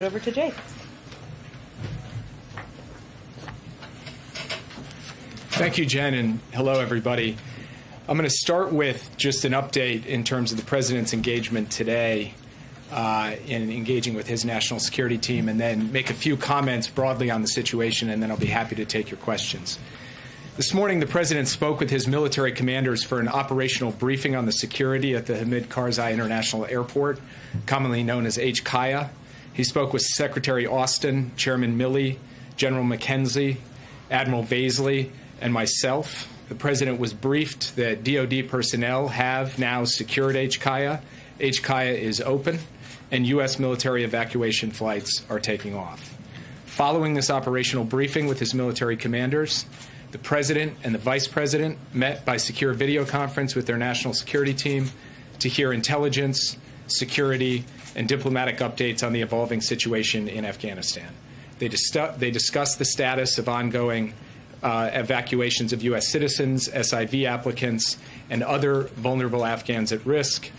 over to Jake. Thank you, Jen, and hello, everybody. I'm going to start with just an update in terms of the president's engagement today uh, in engaging with his national security team, and then make a few comments broadly on the situation, and then I'll be happy to take your questions. This morning, the president spoke with his military commanders for an operational briefing on the security at the Hamid Karzai International Airport, commonly known as HKIA. He spoke with Secretary Austin, Chairman Milley, General McKenzie, Admiral Vasely, and myself. The President was briefed that DoD personnel have now secured HKIA. HKIA is open, and U.S. military evacuation flights are taking off. Following this operational briefing with his military commanders, the President and the Vice President met by secure video conference with their national security team to hear intelligence, security, and diplomatic updates on the evolving situation in Afghanistan. They, they discussed the status of ongoing uh, evacuations of U.S. citizens, SIV applicants, and other vulnerable Afghans at risk,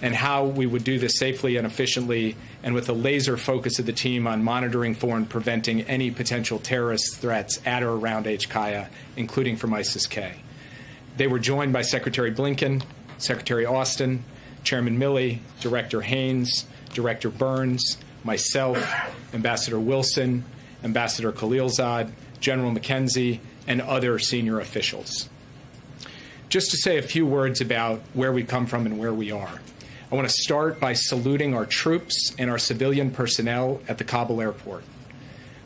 and how we would do this safely and efficiently, and with a laser focus of the team on monitoring for and preventing any potential terrorist threats at or around HKIA, including from ISIS K. They were joined by Secretary Blinken, Secretary Austin, Chairman Milley, Director Haines, Director Burns, myself, Ambassador Wilson, Ambassador Khalilzad, General McKenzie, and other senior officials. Just to say a few words about where we come from and where we are. I want to start by saluting our troops and our civilian personnel at the Kabul airport.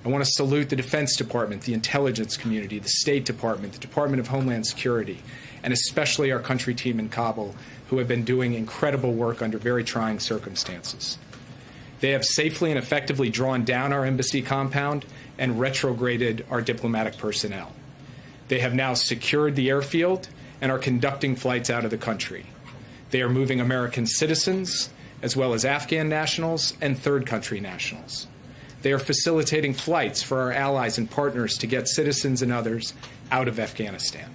I want to salute the Defense Department, the intelligence community, the State Department, the Department of Homeland Security, and especially our country team in Kabul who have been doing incredible work under very trying circumstances. They have safely and effectively drawn down our embassy compound and retrograded our diplomatic personnel. They have now secured the airfield and are conducting flights out of the country. They are moving American citizens, as well as Afghan nationals and third country nationals. They are facilitating flights for our allies and partners to get citizens and others out of Afghanistan.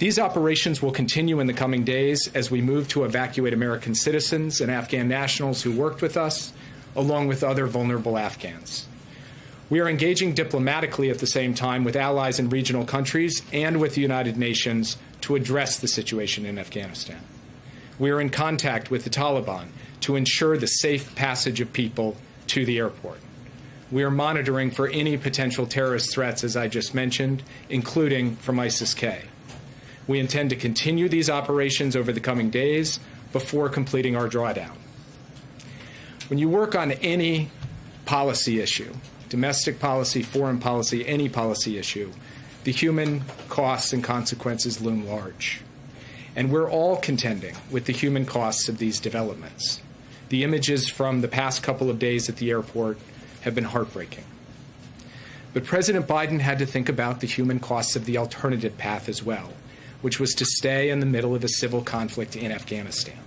These operations will continue in the coming days as we move to evacuate American citizens and Afghan nationals who worked with us, along with other vulnerable Afghans. We are engaging diplomatically at the same time with allies in regional countries and with the United Nations to address the situation in Afghanistan. We are in contact with the Taliban to ensure the safe passage of people to the airport. We are monitoring for any potential terrorist threats, as I just mentioned, including from ISIS K. We intend to continue these operations over the coming days before completing our drawdown. When you work on any policy issue, domestic policy, foreign policy, any policy issue, the human costs and consequences loom large. And we're all contending with the human costs of these developments. The images from the past couple of days at the airport have been heartbreaking. But President Biden had to think about the human costs of the alternative path as well which was to stay in the middle of a civil conflict in Afghanistan.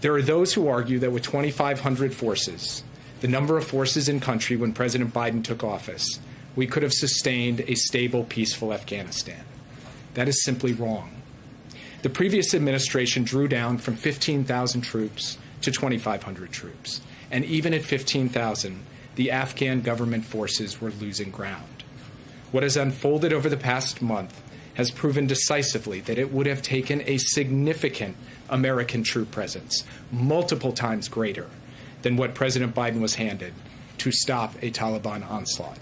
There are those who argue that with 2,500 forces, the number of forces in country when President Biden took office, we could have sustained a stable, peaceful Afghanistan. That is simply wrong. The previous administration drew down from 15,000 troops to 2,500 troops. And even at 15,000, the Afghan government forces were losing ground. What has unfolded over the past month has proven decisively that it would have taken a significant American troop presence, multiple times greater than what President Biden was handed, to stop a Taliban onslaught.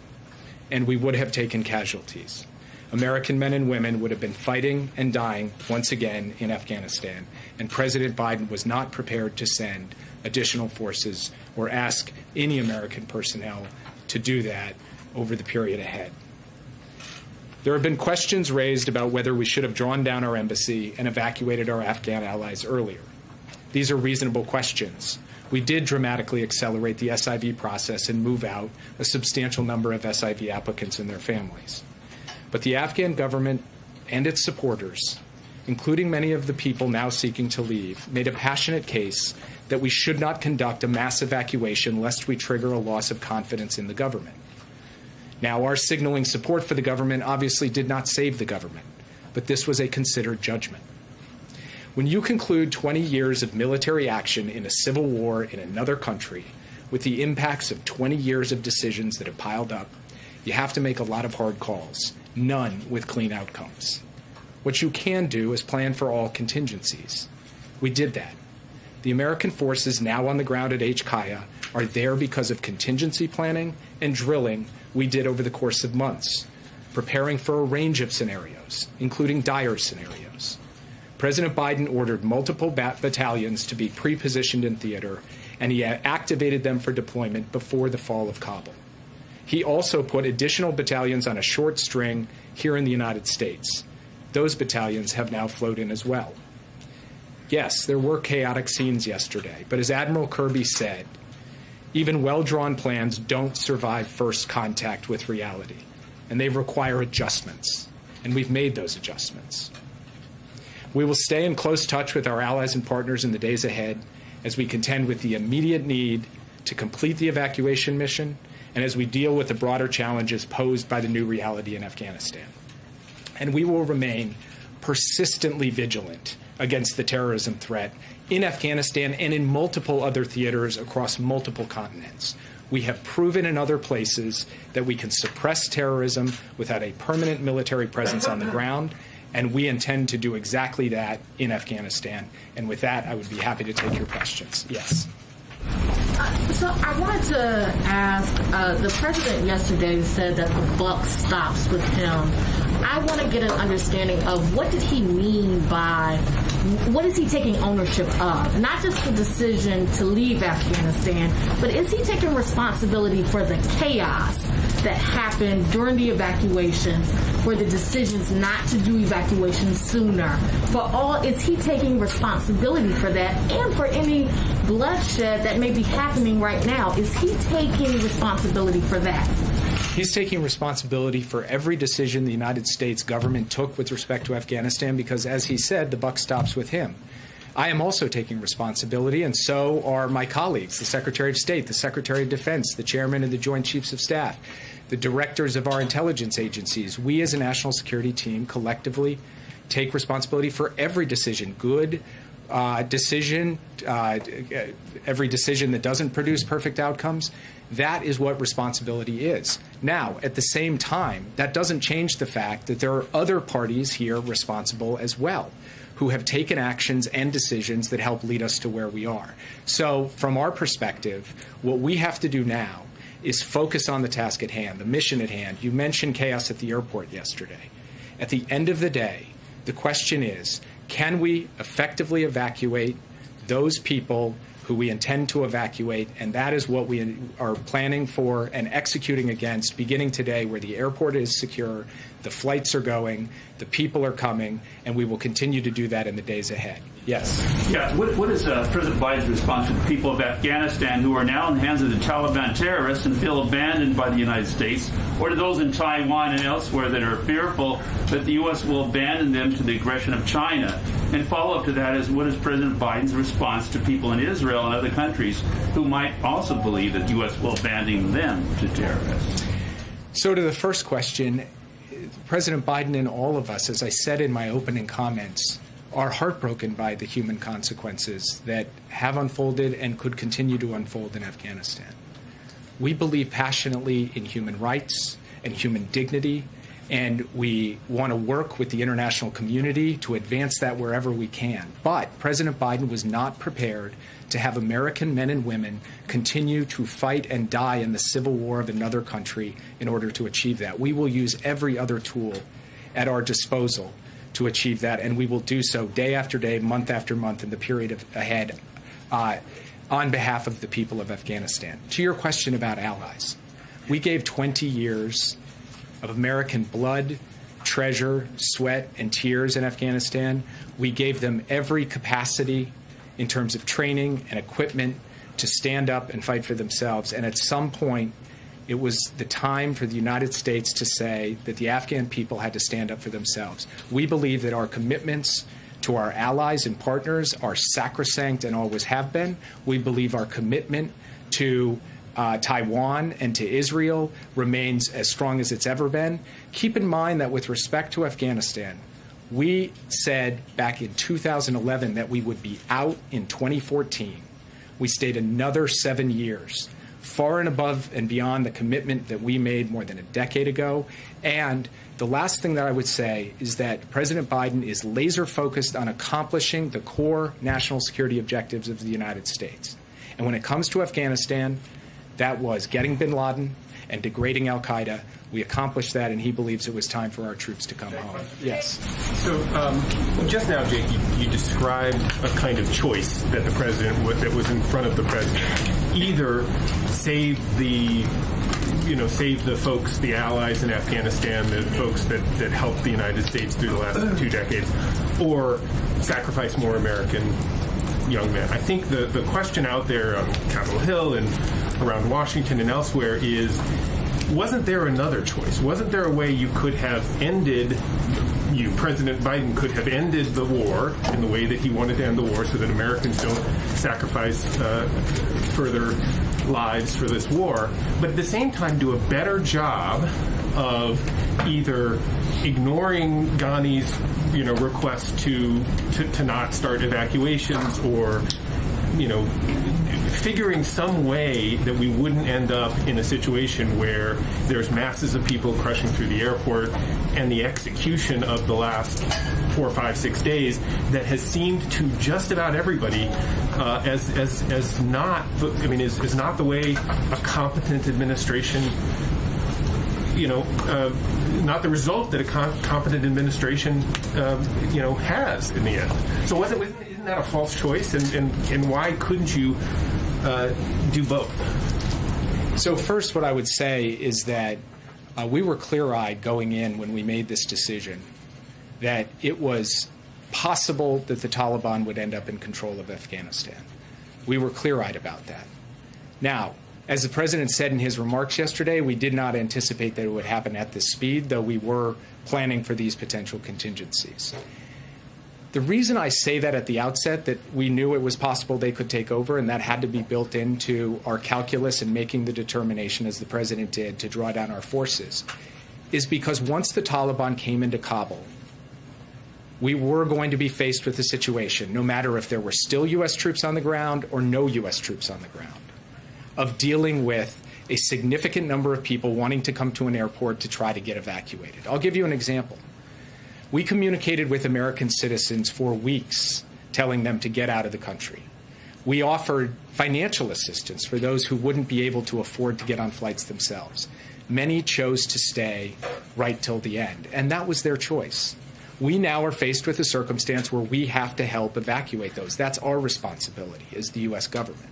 And we would have taken casualties. American men and women would have been fighting and dying once again in Afghanistan, and President Biden was not prepared to send additional forces or ask any American personnel to do that over the period ahead. There have been questions raised about whether we should have drawn down our embassy and evacuated our Afghan allies earlier. These are reasonable questions. We did dramatically accelerate the SIV process and move out a substantial number of SIV applicants and their families. But the Afghan government and its supporters, including many of the people now seeking to leave, made a passionate case that we should not conduct a mass evacuation lest we trigger a loss of confidence in the government. Now, our signaling support for the government obviously did not save the government, but this was a considered judgment. When you conclude 20 years of military action in a civil war in another country, with the impacts of 20 years of decisions that have piled up, you have to make a lot of hard calls, none with clean outcomes. What you can do is plan for all contingencies. We did that. The American forces now on the ground at HKIA are there because of contingency planning and drilling we did over the course of months, preparing for a range of scenarios, including dire scenarios. President Biden ordered multiple bat- battalions to be pre positioned in theater, and he activated them for deployment before the fall of Kabul. He also put additional battalions on a short string here in the United States. Those battalions have now flowed in as well. Yes, there were chaotic scenes yesterday, but as Admiral Kirby said, even well drawn plans don't survive first contact with reality, and they require adjustments, and we've made those adjustments. We will stay in close touch with our allies and partners in the days ahead as we contend with the immediate need to complete the evacuation mission and as we deal with the broader challenges posed by the new reality in Afghanistan. And we will remain persistently vigilant against the terrorism threat in Afghanistan and in multiple other theaters across multiple continents. We have proven in other places that we can suppress terrorism without a permanent military presence on the ground, and we intend to do exactly that in Afghanistan. And with that, I would be happy to take your questions. Yes. Uh, so I wanted to ask. Uh, the president yesterday said that the buck stops with him. I want to get an understanding of what did he mean by what is he taking ownership of? Not just the decision to leave Afghanistan, but is he taking responsibility for the chaos that happened during the evacuations, for the decisions not to do evacuations sooner? For all, is he taking responsibility for that and for any bloodshed that may be happening right now? Is he taking responsibility for that? He's taking responsibility for every decision the United States government took with respect to Afghanistan because, as he said, the buck stops with him. I am also taking responsibility, and so are my colleagues the Secretary of State, the Secretary of Defense, the Chairman of the Joint Chiefs of Staff, the directors of our intelligence agencies. We, as a national security team, collectively take responsibility for every decision, good uh, decision, uh, every decision that doesn't produce perfect outcomes, that is what responsibility is. Now, at the same time, that doesn't change the fact that there are other parties here responsible as well who have taken actions and decisions that help lead us to where we are. So, from our perspective, what we have to do now is focus on the task at hand, the mission at hand. You mentioned chaos at the airport yesterday. At the end of the day, the question is can we effectively evacuate those people who we intend to evacuate, and that is what we are planning for and executing against beginning today, where the airport is secure, the flights are going, the people are coming, and we will continue to do that in the days ahead. Yes. Yeah. What, what is uh, President Biden's response to the people of Afghanistan who are now in the hands of the Taliban terrorists and feel abandoned by the United States, or to those in Taiwan and elsewhere that are fearful that the U.S. will abandon them to the aggression of China? And follow up to that is what is President Biden's response to people in Israel and other countries who might also believe that the U.S. will abandon them to terrorists? So, to the first question, President Biden and all of us, as I said in my opening comments, are heartbroken by the human consequences that have unfolded and could continue to unfold in Afghanistan. We believe passionately in human rights and human dignity, and we want to work with the international community to advance that wherever we can. But President Biden was not prepared to have American men and women continue to fight and die in the civil war of another country in order to achieve that. We will use every other tool at our disposal to achieve that, and we will do so day after day, month after month in the period of, ahead uh, on behalf of the people of Afghanistan. To your question about allies, we gave 20 years of American blood, treasure, sweat, and tears in Afghanistan. We gave them every capacity in terms of training and equipment to stand up and fight for themselves. And at some point, it was the time for the United States to say that the Afghan people had to stand up for themselves. We believe that our commitments to our allies and partners are sacrosanct and always have been. We believe our commitment to uh, Taiwan and to Israel remains as strong as it's ever been. Keep in mind that with respect to Afghanistan, we said back in 2011 that we would be out in 2014. We stayed another seven years. far and above and beyond the commitment that we made more than a decade ago. And the last thing that I would say is that President Biden is laser focused on accomplishing the core national security objectives of the United States. And when it comes to Afghanistan, that was getting bin Laden and degrading Al Qaeda. We accomplished that, and he believes it was time for our troops to come home. Yes. So, um, just now, Jake, you, you, described a kind of choice that the president was, that was in front of the president: either save the you know, save the folks, the allies in Afghanistan, the folks that, that helped the United States through the last two decades, or sacrifice more American young men. I think the, the question out there on Capitol Hill and around Washington and elsewhere is wasn't there another choice? Wasn't there a way you could have ended you, President Biden, could have ended the war in the way that he wanted to end the war so that Americans don't sacrifice uh, further lives for this war, but at the same time do a better job of either ignoring Ghani's you know request to, to, to not start evacuations or you know figuring some way that we wouldn't end up in a situation where there's masses of people crushing through the airport and the execution of the last four, five, six days that has seemed to just about everybody uh, as, as, as not, I mean, is, is not the way a competent administration you know, uh, not the result that a com- competent administration, um, you know, has in the end. So wasn't, isn't that a false choice? And, and, and why couldn't you uh, do both? So first, what I would say is that uh, we were clear-eyed going in when we made this decision that it was possible that the Taliban would end up in control of Afghanistan. We were clear-eyed about that. Now, as the president said in his remarks yesterday, we did not anticipate that it would happen at this speed, though we were planning for these potential contingencies. The reason I say that at the outset, that we knew it was possible they could take over, and that had to be built into our calculus in making the determination, as the president did, to draw down our forces, is because once the Taliban came into Kabul, we were going to be faced with a situation, no matter if there were still U.S. troops on the ground or no U.S. troops on the ground, of dealing with a significant number of people wanting to come to an airport to try to get evacuated. I'll give you an example. We communicated with American citizens for weeks, telling them to get out of the country. We offered financial assistance for those who wouldn't be able to afford to get on flights themselves. Many chose to stay right till the end, and that was their choice. We now are faced with a circumstance where we have to help evacuate those. That's our responsibility as the U.S. government.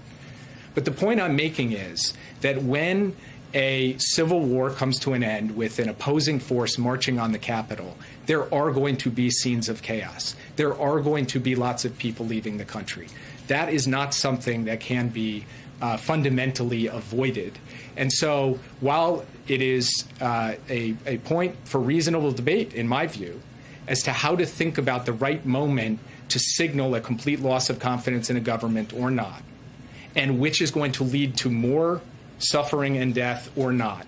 But the point I'm making is that when a civil war comes to an end with an opposing force marching on the capital, there are going to be scenes of chaos. There are going to be lots of people leaving the country. That is not something that can be uh, fundamentally avoided. And so, while it is uh, a, a point for reasonable debate, in my view, as to how to think about the right moment to signal a complete loss of confidence in a government or not, and which is going to lead to more suffering and death or not.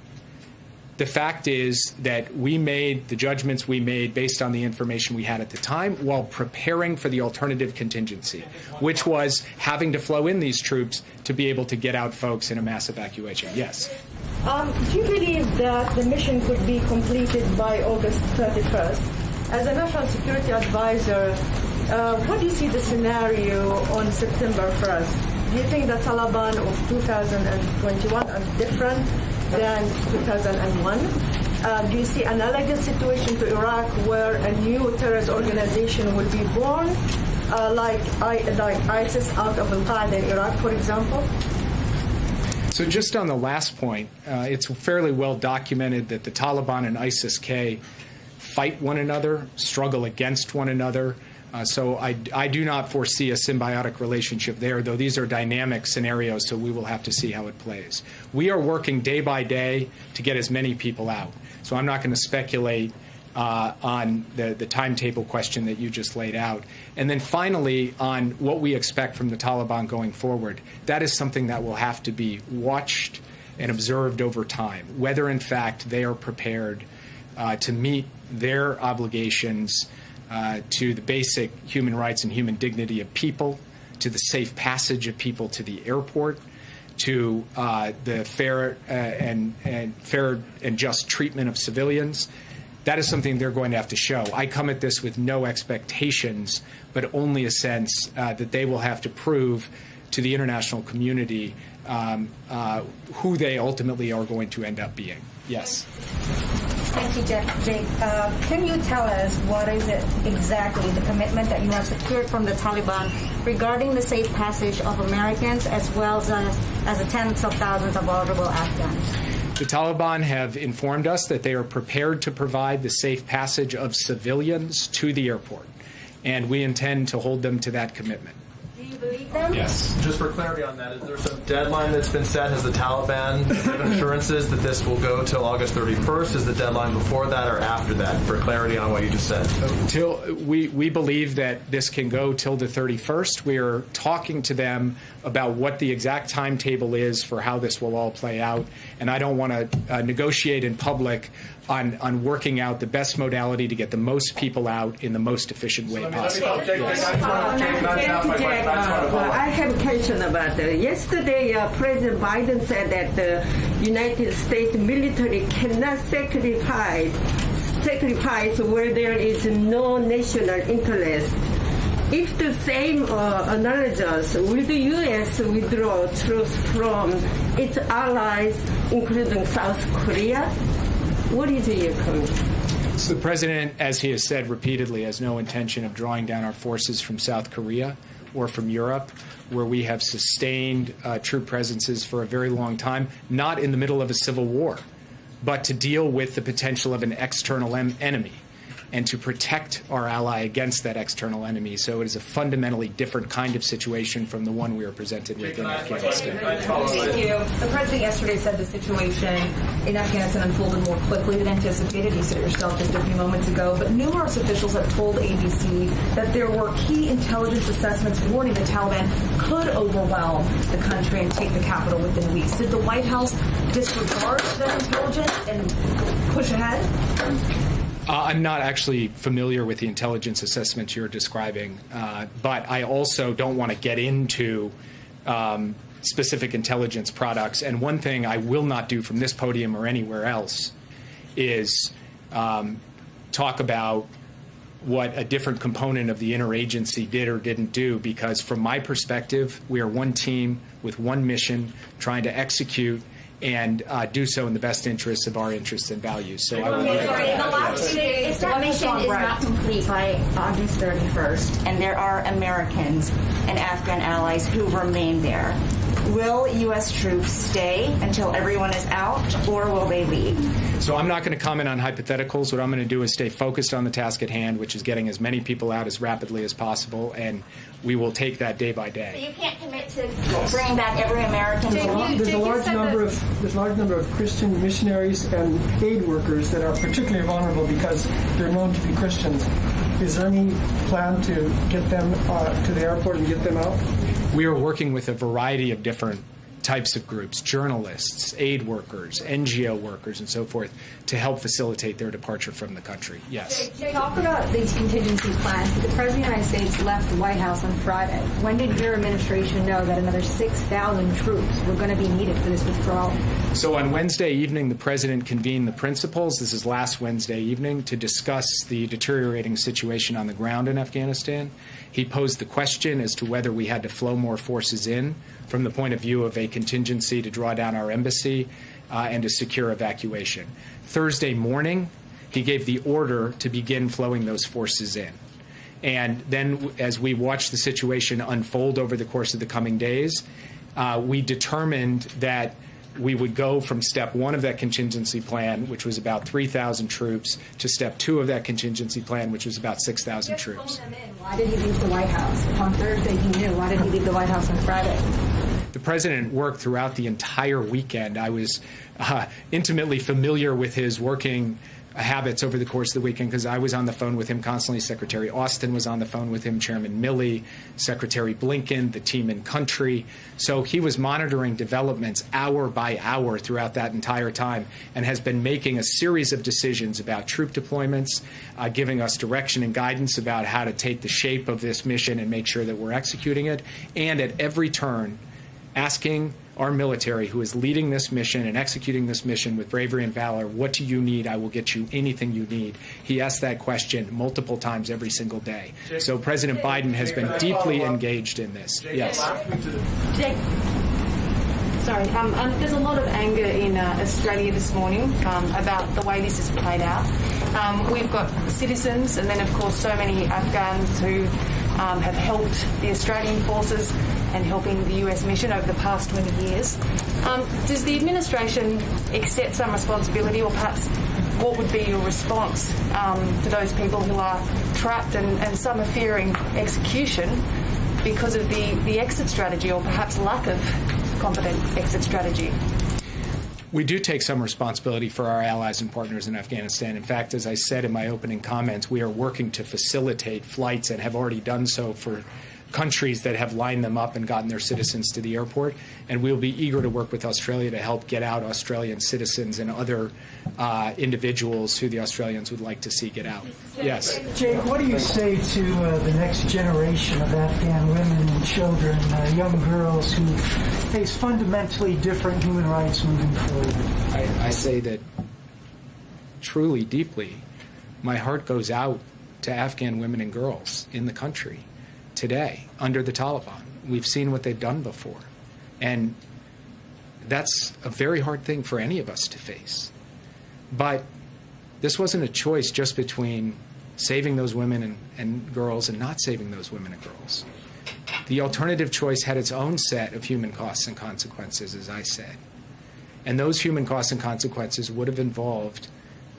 The fact is that we made the judgments we made based on the information we had at the time while preparing for the alternative contingency, which was having to flow in these troops to be able to get out folks in a mass evacuation. Yes. Um, do you believe that the mission could be completed by August 31st? As a national security advisor, uh, what do you see the scenario on September 1st? Do you think the Taliban of 2021 are different than 2001? Uh, do you see analogous situation to Iraq where a new terrorist organization will be born, uh, like, I, like ISIS out of Al Qaeda in Iraq, for example? So, just on the last point, uh, it's fairly well documented that the Taliban and ISIS K fight one another, struggle against one another. Uh, so I, I do not foresee a symbiotic relationship there, though these are dynamic scenarios, so we will have to see how it plays. We are working day by day to get as many people out. So I'm not going to speculate uh, on the, the timetable question that you just laid out. And then finally, on what we expect from the Taliban going forward, that is something that will have to be watched and observed over time, whether in fact they are prepared uh, to meet their obligations uh, to the basic human rights and human dignity of people, to the safe passage of people to the airport, to uh, the fair uh, and, and fair and just treatment of civilians. That is something they're going to have to show. I come at this with no expectations, but only a sense uh, that they will have to prove to the international community um, uh, who they ultimately are going to end up being. Yes. Thank you, Jake. Uh, can you tell us what is it exactly the commitment that you have secured from the Taliban regarding the safe passage of Americans as well as, uh, as the tens of thousands of vulnerable Afghans? The Taliban have informed us that they are prepared to provide the safe passage of civilians to the airport, and we intend to hold them to that commitment. Do believe them? Yes. Just for clarity on that, is there some deadline that's been set? Has the Taliban given assurances that this will go till August 31st? Is the deadline before that or after that? For clarity on what you just said. Till we we believe that this can go till the 31st. We are talking to them about what the exact timetable is for how this will all play out, and I don't want to uh, negotiate in public on on working out the best modality to get the most people out in the most efficient way possible. I have a question about uh, yesterday. Uh, President Biden said that the United States military cannot sacrifice sacrifice where there is no national interest. If the same uh, analogous, will the U.S. withdraw troops from its allies, including South Korea? What is your comment? So the president, as he has said repeatedly, has no intention of drawing down our forces from South Korea or from Europe, where we have sustained uh, troop presences for a very long time, not in the middle of a civil war, but to deal with the potential of an external em- enemy and to protect our ally against that external enemy. So it is a fundamentally different kind of situation from the one we are presented with in Afghanistan. Thank you. The president yesterday said the situation in Afghanistan unfolded more quickly than anticipated. You said it yourself just a few moments ago. But numerous officials have told ABC that there were key intelligence assessments warning the Taliban could overwhelm the country and take the capital within weeks. Did the White House disregard that intelligence and push ahead? Uh, I'm not actually familiar with the intelligence assessments you're describing, uh, but I also don't want to get into um, specific intelligence products. And one thing I will not do from this podium or anywhere else is um, talk about what a different component of the interagency did or didn't do, because from my perspective, we are one team with one mission trying to execute and uh, do so in the best interests of our interests and values. So I will. Okay, sorry, the last two days, that mission is not complete by August 31st, and there are Americans and Afghan allies who remain there, will U.S. troops stay until everyone is out, or will they leave? So I'm not going to comment on hypotheticals. What I'm going to do is stay focused on the task at hand, which is getting as many people out as rapidly as possible, and we will take that day by So day. you can't commit to bringing back every American. Jake, to- you- There's a large number of there's a large number of Christian missionaries and aid workers that are particularly vulnerable because they're known to be Christians. Is there any plan to get them uh, to the airport and get them out? We are working with a variety of different types of groups journalists, aid workers, NGO workers, and so forth to help facilitate their departure from the country. Yes. Talk about these contingency plans. The President of the United States left the White House on Friday. When did your administration know that another 6,000 troops were going to be needed for this withdrawal? So on Wednesday evening, the president convened the principals. This is last Wednesday evening to discuss the deteriorating situation on the ground in Afghanistan. He posed the question as to whether we had to flow more forces in from the point of view of a contingency to draw down our embassy uh, and to secure evacuation. Thursday morning, he gave the order to begin flowing those forces in. And then, as we watched the situation unfold over the course of the coming days, uh, we determined that we would go from step one of that contingency plan, which was about 3,000 troops, to step two of that contingency plan, which was about 6,000 troops. Why did he leave the White House? On Thursday he knew, why did he leave the White House on Friday? The president worked throughout the entire weekend. I was uh, intimately familiar with his working habits over the course of the weekend because I was on the phone with him constantly. Secretary Austin was on the phone with him, Chairman Milley, Secretary Blinken, the team in country. So he was monitoring developments hour by hour throughout that entire time and has been making a series of decisions about troop deployments, uh, giving us direction and guidance about how to take the shape of this mission and make sure that we're executing it. And at every turn, asking our military, who is leading this mission and executing this mission with bravery and valor, what do you need? I will get you anything you need. He asked that question multiple times every single day. So President Biden has been deeply engaged in this. Yes. Jake. Sorry, um, um, there's a lot of anger in uh, Australia this morning um, about the way this has played out. Um, we've got citizens, and then of course so many Afghans who um, have helped the Australian forces and helping the US mission over the past 20 years. Um, does the administration accept some responsibility, or perhaps what would be your response to those people who are trapped and, and some are fearing execution because of the, the exit strategy, or perhaps lack of competent exit strategy? We do take some responsibility for our allies and partners in Afghanistan. In fact, as I said in my opening comments, we are working to facilitate flights and have already done so for countries that have lined them up and gotten their citizens to the airport. And we'll be eager to work with Australia to help get out Australian citizens and other uh, individuals who the Australians would like to see get out. Yes. Jake, what do you say to uh, the next generation of Afghan women and children, uh, young girls who face fundamentally different human rights moving forward? I, I say that truly, deeply, my heart goes out to Afghan women and girls in the country today under the Taliban. We've seen what they've done before. And that's a very hard thing for any of us to face. But this wasn't a choice just between saving those women and, and girls and not saving those women and girls. The alternative choice had its own set of human costs and consequences, as I said. And those human costs and consequences would have involved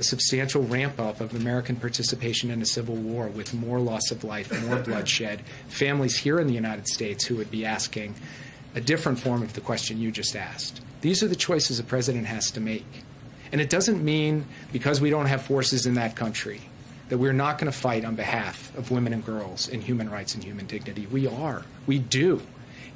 a substantial ramp up of American participation in a civil war with more loss of life, more bloodshed, families here in the United States who would be asking a different form of the question you just asked. These are the choices a president has to make. And it doesn't mean because we don't have forces in that country that we're not going to fight on behalf of women and girls and human rights and human dignity. We are. We do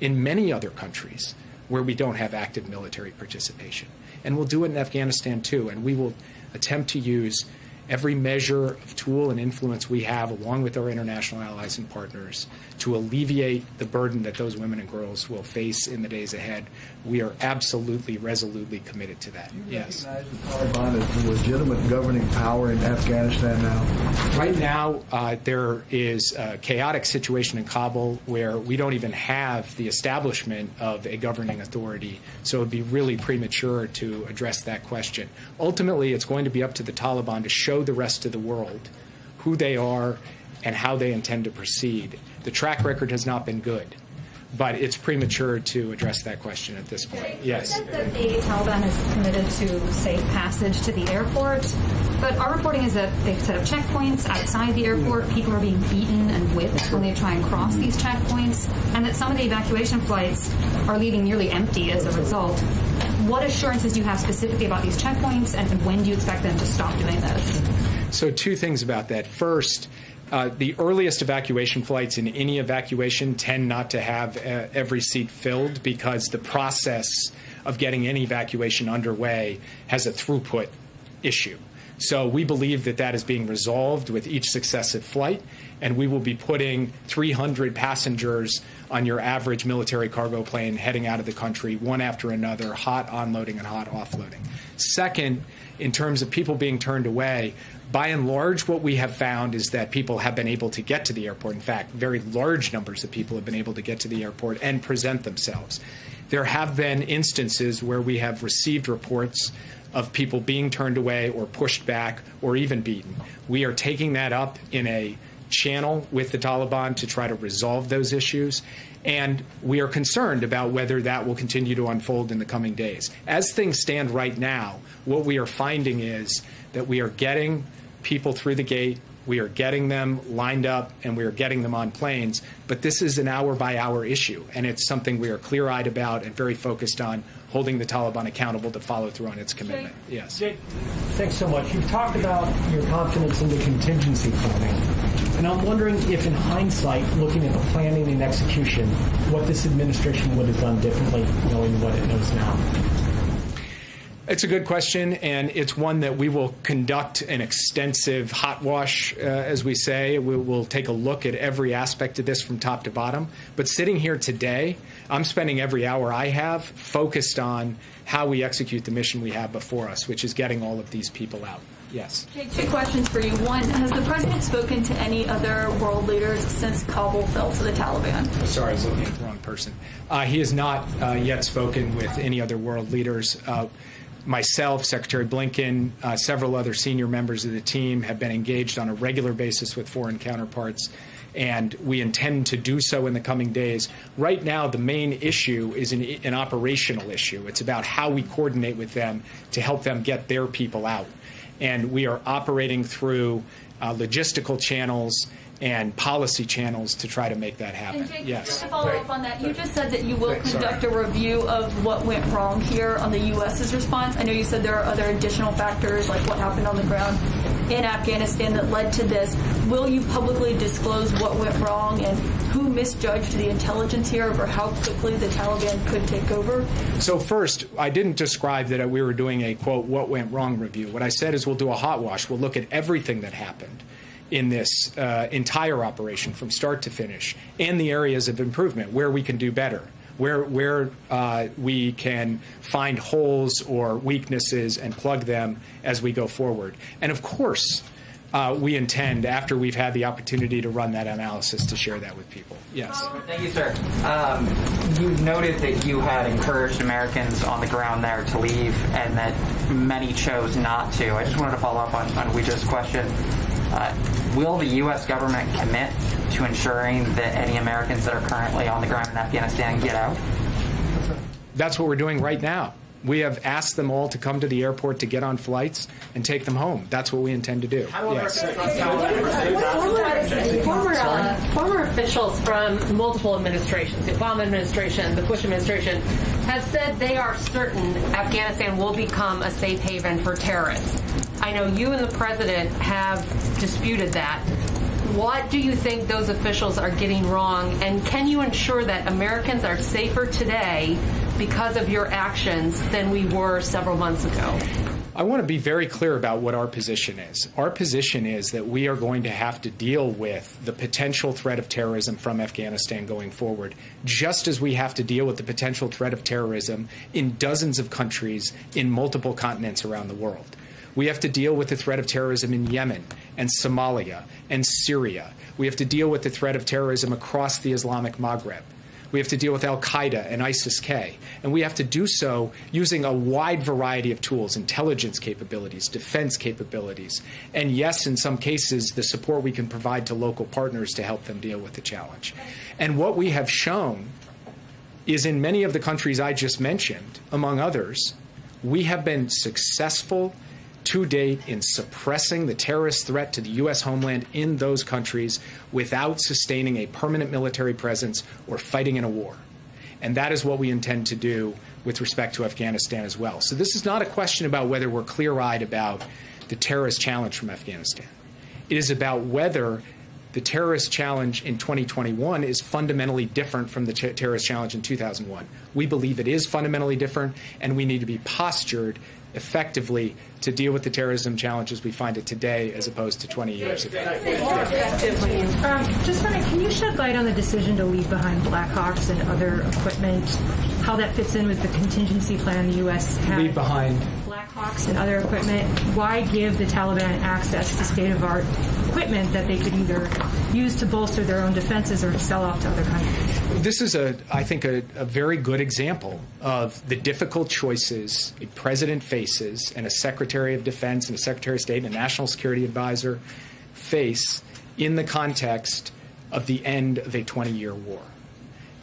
in many other countries where we don't have active military participation. And we'll do it in Afghanistan too. And we will attempt to use every measure of tool and influence we have, along with our international allies and partners, to alleviate the burden that those women and girls will face in the days ahead. We are absolutely, resolutely committed to that. yes. Recognize the Taliban as the legitimate governing power in Afghanistan now? Right now, uh, there is a chaotic situation in Kabul where we don't even have the establishment of a governing authority, so it would be really premature to address that question. Ultimately, it's going to be up to the Taliban to show the rest of the world who they are and how they intend to proceed. The track record has not been good, but it's premature to address that question at this point. Yes. That the Taliban is committed to safe passage to the airport, but our reporting is that they've set up checkpoints outside the airport. People are being beaten and whipped when they try and cross these checkpoints, and that some of the evacuation flights are leaving nearly empty as a result. What assurances do you have specifically about these checkpoints, and when do you expect them to stop doing this? So, two things about that. First, uh, the earliest evacuation flights in any evacuation tend not to have uh, every seat filled because the process of getting any evacuation underway has a throughput issue. So we believe that that is being resolved with each successive flight, and we will be putting 300 passengers on your average military cargo plane heading out of the country, one after another, hot onloading and hot offloading. Second, in terms of people being turned away, by and large, what we have found is that people have been able to get to the airport. In fact, very large numbers of people have been able to get to the airport and present themselves. There have been instances where we have received reports of people being turned away or pushed back or even beaten. We are taking that up in a channel with the Taliban to try to resolve those issues. And we are concerned about whether that will continue to unfold in the coming days. As things stand right now, what we are finding is that we are getting people through the gate, we are getting them lined up, and we are getting them on planes. But this is an hour by hour issue, and it's something we are clear eyed about and very focused on holding the Taliban accountable to follow through on its commitment. Yes. Thanks so much. You've talked about your confidence in the contingency planning. And I'm wondering if, in hindsight, looking at the planning and execution, what this administration would have done differently, knowing what it knows now. It's a good question, and it's one that we will conduct an extensive hot wash, uh, as we say. We will take a look at every aspect of this from top to bottom. But sitting here today, I'm spending every hour I have focused on how we execute the mission we have before us, which is getting all of these people out. Yes. Okay, two questions for you. One, has the president spoken to any other world leaders since Kabul fell to the Taliban? Sorry, I was looking at the wrong person. Uh, he has not uh, yet spoken with any other world leaders. Uh, myself, Secretary Blinken, uh, several other senior members of the team have been engaged on a regular basis with foreign counterparts, and we intend to do so in the coming days. Right now, the main issue is an, an operational issue. It's about how we coordinate with them to help them get their people out. And we are operating through uh, logistical channels and policy channels to try to make that happen. And Jake, yes. just to follow up on that, you just said that you will Sorry. conduct a review of what went wrong here on the U.S.'s response. I know you said there are other additional factors like what happened on the ground in Afghanistan that led to this. Will you publicly disclose what went wrong and who misjudged the intelligence here over how quickly the Taliban could take over? So first, I didn't describe that we were doing a quote "what went wrong" review. What I said is we'll do a hot wash. We'll look at everything that happened in this uh, entire operation from start to finish and the areas of improvement where we can do better. Where, where uh, we can find holes or weaknesses and plug them as we go forward. And of course, uh, we intend, after we've had the opportunity to run that analysis, to share that with people. Yes. Thank you, sir. Um, you noted that you had encouraged Americans on the ground there to leave and that many chose not to. I just wanted to follow up on, on Weijia's question. Uh, will the U.S. government commit to ensuring that any Americans that are currently on the ground in Afghanistan get out? That's what we're doing right now. We have asked them all to come to the airport to get on flights and take them home. That's what we intend to do. Yes. Former, uh, former officials from multiple administrations, the Obama administration, the Bush administration, have said they are certain Afghanistan will become a safe haven for terrorists. I know you and the president have disputed that. What do you think those officials are getting wrong? And can you ensure that Americans are safer today because of your actions than we were several months ago? I want to be very clear about what our position is. Our position is that we are going to have to deal with the potential threat of terrorism from Afghanistan going forward, just as we have to deal with the potential threat of terrorism in dozens of countries in multiple continents around the world. We have to deal with the threat of terrorism in Yemen and Somalia and Syria. We have to deal with the threat of terrorism across the Islamic Maghreb. We have to deal with Al Qaeda and ISIS K. And we have to do so using a wide variety of tools intelligence capabilities, defense capabilities, and yes, in some cases, the support we can provide to local partners to help them deal with the challenge. And what we have shown is in many of the countries I just mentioned, among others, we have been successful to date in suppressing the terrorist threat to the U.S. homeland in those countries without sustaining a permanent military presence or fighting in a war. And that is what we intend to do with respect to Afghanistan as well. So this is not a question about whether we're clear eyed about the terrorist challenge from Afghanistan. It is about whether the terrorist challenge in 2021 is fundamentally different from the ter- terrorist challenge in 2001. We believe it is fundamentally different, and we need to be postured effectively to deal with the terrorism challenges we find it today as opposed to 20 years ago. Um, just wondering, can you shed light on the decision to leave behind Blackhawks and other equipment? How that fits in with the contingency plan the U.S. had? Leave behind. Blackhawks and other equipment. Why give the Taliban access to state-of-art equipment that they could either use to bolster their own defenses or sell off to other countries? This is a, I think, a, a very good example of the difficult choices a president faces and a secretary of defense and a secretary of state and a national security advisor face in the context of the end of a 20 year war.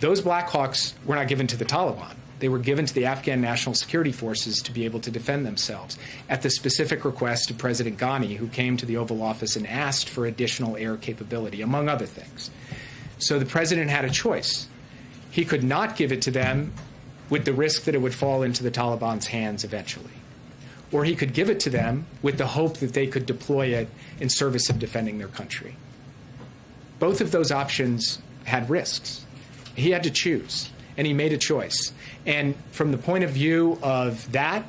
Those Blackhawks were not given to the Taliban. They were given to the Afghan National Security Forces to be able to defend themselves at the specific request of President Ghani, who came to the Oval Office and asked for additional air capability, among other things. So the president had a choice. He could not give it to them with the risk that it would fall into the Taliban's hands eventually. Or he could give it to them with the hope that they could deploy it in service of defending their country. Both of those options had risks. He had to choose, and he made a choice. And from the point of view of that,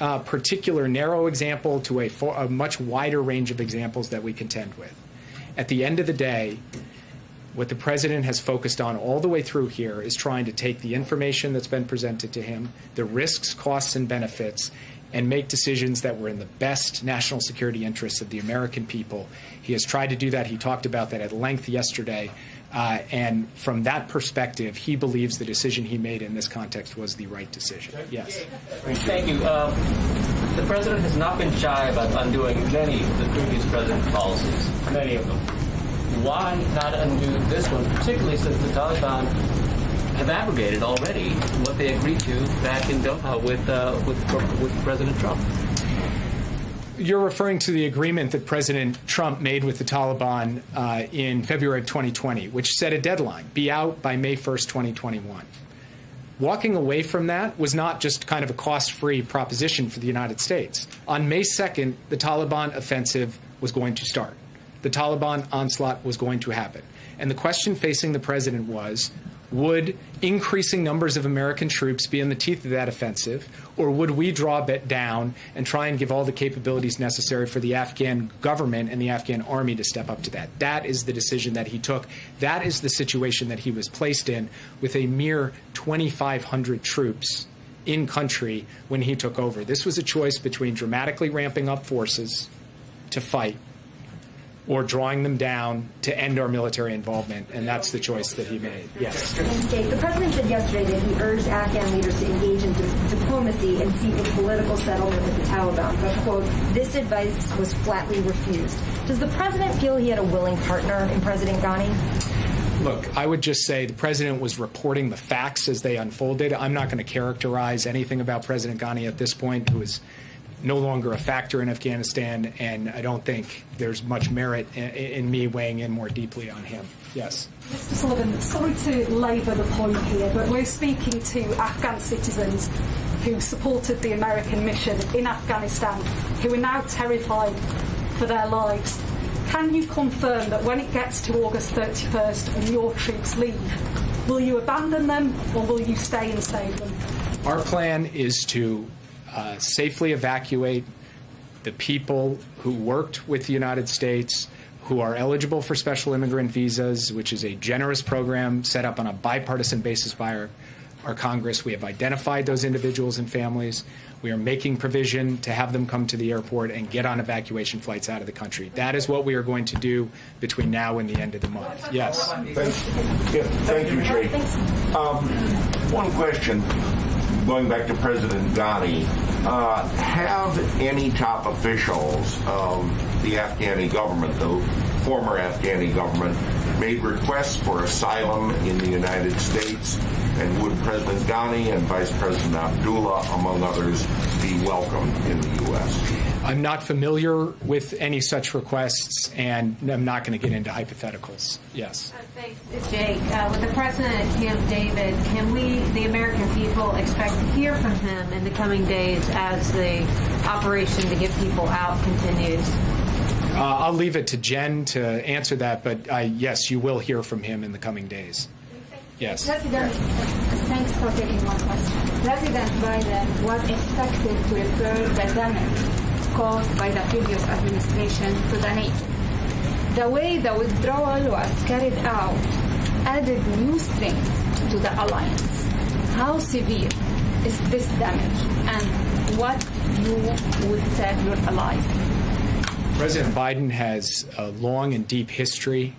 uh, particular narrow example to a, fo- a much wider range of examples that we contend with. At the end of the day, what the president has focused on all the way through here is trying to take the information that's been presented to him, the risks, costs, and benefits, and make decisions that were in the best national security interests of the American people. He has tried to do that. He talked about that at length yesterday. Uh, and from that perspective, he believes the decision he made in this context was the right decision. Yes. Thank you. Um, the president has not been shy about undoing many of the previous president's policies, many of them. Why not undo this one, particularly since the Taliban have abrogated already what they agreed to back in Doha with uh, with, with President Trump? You're referring to the agreement that President Trump made with the Taliban uh, in February of 2020, which set a deadline be out by May 1st, 2021. Walking away from that was not just kind of a cost free proposition for the United States. On May 2nd, the Taliban offensive was going to start. The Taliban onslaught was going to happen. And the question facing the president was would increasing numbers of American troops be in the teeth of that offensive, or would we draw it down and try and give all the capabilities necessary for the Afghan government and the Afghan army to step up to that? That is the decision that he took. That is the situation that he was placed in with a mere 2,500 troops in country when he took over. This was a choice between dramatically ramping up forces to fight or drawing them down to end our military involvement, and that's the choice that he made. Yes. The president said yesterday that he urged Afghan leaders to engage in diplomacy and seek a political settlement with the Taliban, but, quote, this advice was flatly refused. Does the president feel he had a willing partner in President Ghani? Look, I would just say the president was reporting the facts as they unfolded. I'm not going to characterize anything about President Ghani at this point, who is no longer a factor in Afghanistan, and I don't think there's much merit in, in me weighing in more deeply on him. Yes. Mr. Sullivan, sorry to labour the point here, but we're speaking to Afghan citizens who supported the American mission in Afghanistan, who are now terrified for their lives. Can you confirm that when it gets to August 31st and your troops leave, will you abandon them or will you stay and save them? Our plan is to uh, safely evacuate the people who worked with the United States, who are eligible for special immigrant visas, which is a generous program set up on a bipartisan basis by our, our Congress. We have identified those individuals and families. We are making provision to have them come to the airport and get on evacuation flights out of the country. That is what we are going to do between now and the end of the month. Yes. Thank, yeah, thank you, Jake. Um, one question going back to President Ghani, uh, have any top officials of the Afghani government, the former Afghani government, made requests for asylum in the United States? And would President Ghani and Vice President Abdullah, among others, be welcomed in the U.S.? I'm not familiar with any such requests, and I'm not going to get into hypotheticals. Yes. Jake, uh, with the president at Camp David, can we, the American people, expect to hear from him in the coming days as the operation to get people out continues? Uh, I'll leave it to Jen to answer that, but yes, you will hear from him in the coming days. Yes. President, thanks for taking my question. President Biden was expected to repair the damage caused by the previous administration to the NATO. The way the withdrawal was carried out added new strength to the alliance. How severe is this damage, and what you would tell your allies? President Biden has a long and deep history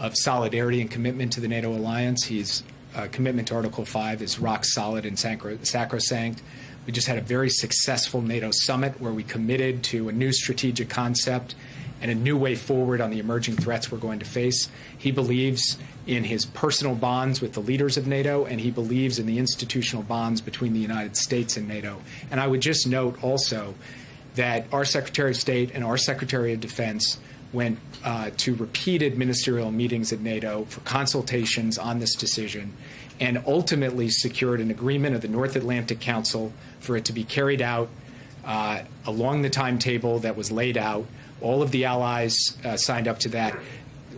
of solidarity and commitment to the NATO alliance. His uh, commitment to Article 5 is rock solid and sacrosanct. We just had a very successful NATO summit where we committed to a new strategic concept and a new way forward on the emerging threats we're going to face. He believes in his personal bonds with the leaders of NATO, and he believes in the institutional bonds between the United States and NATO. And I would just note also that our Secretary of State and our Secretary of Defense went uh, to repeated ministerial meetings at NATO for consultations on this decision and ultimately secured an agreement of the North Atlantic Council for it to be carried out uh, along the timetable that was laid out. All of the allies uh, signed up to that.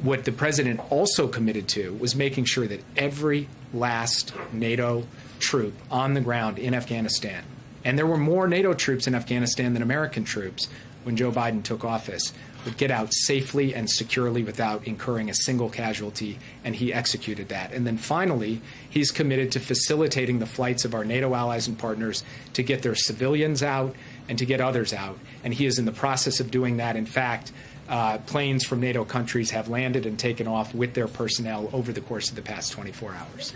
What the president also committed to was making sure that every last NATO troop on the ground in Afghanistan and there were more NATO troops in Afghanistan than American troops when Joe Biden took office, would get out safely and securely without incurring a single casualty, and he executed that. And then finally, he's committed to facilitating the flights of our NATO allies and partners to get their civilians out and to get others out. And he is in the process of doing that. In fact, uh, planes from NATO countries have landed and taken off with their personnel over the course of the past 24 hours.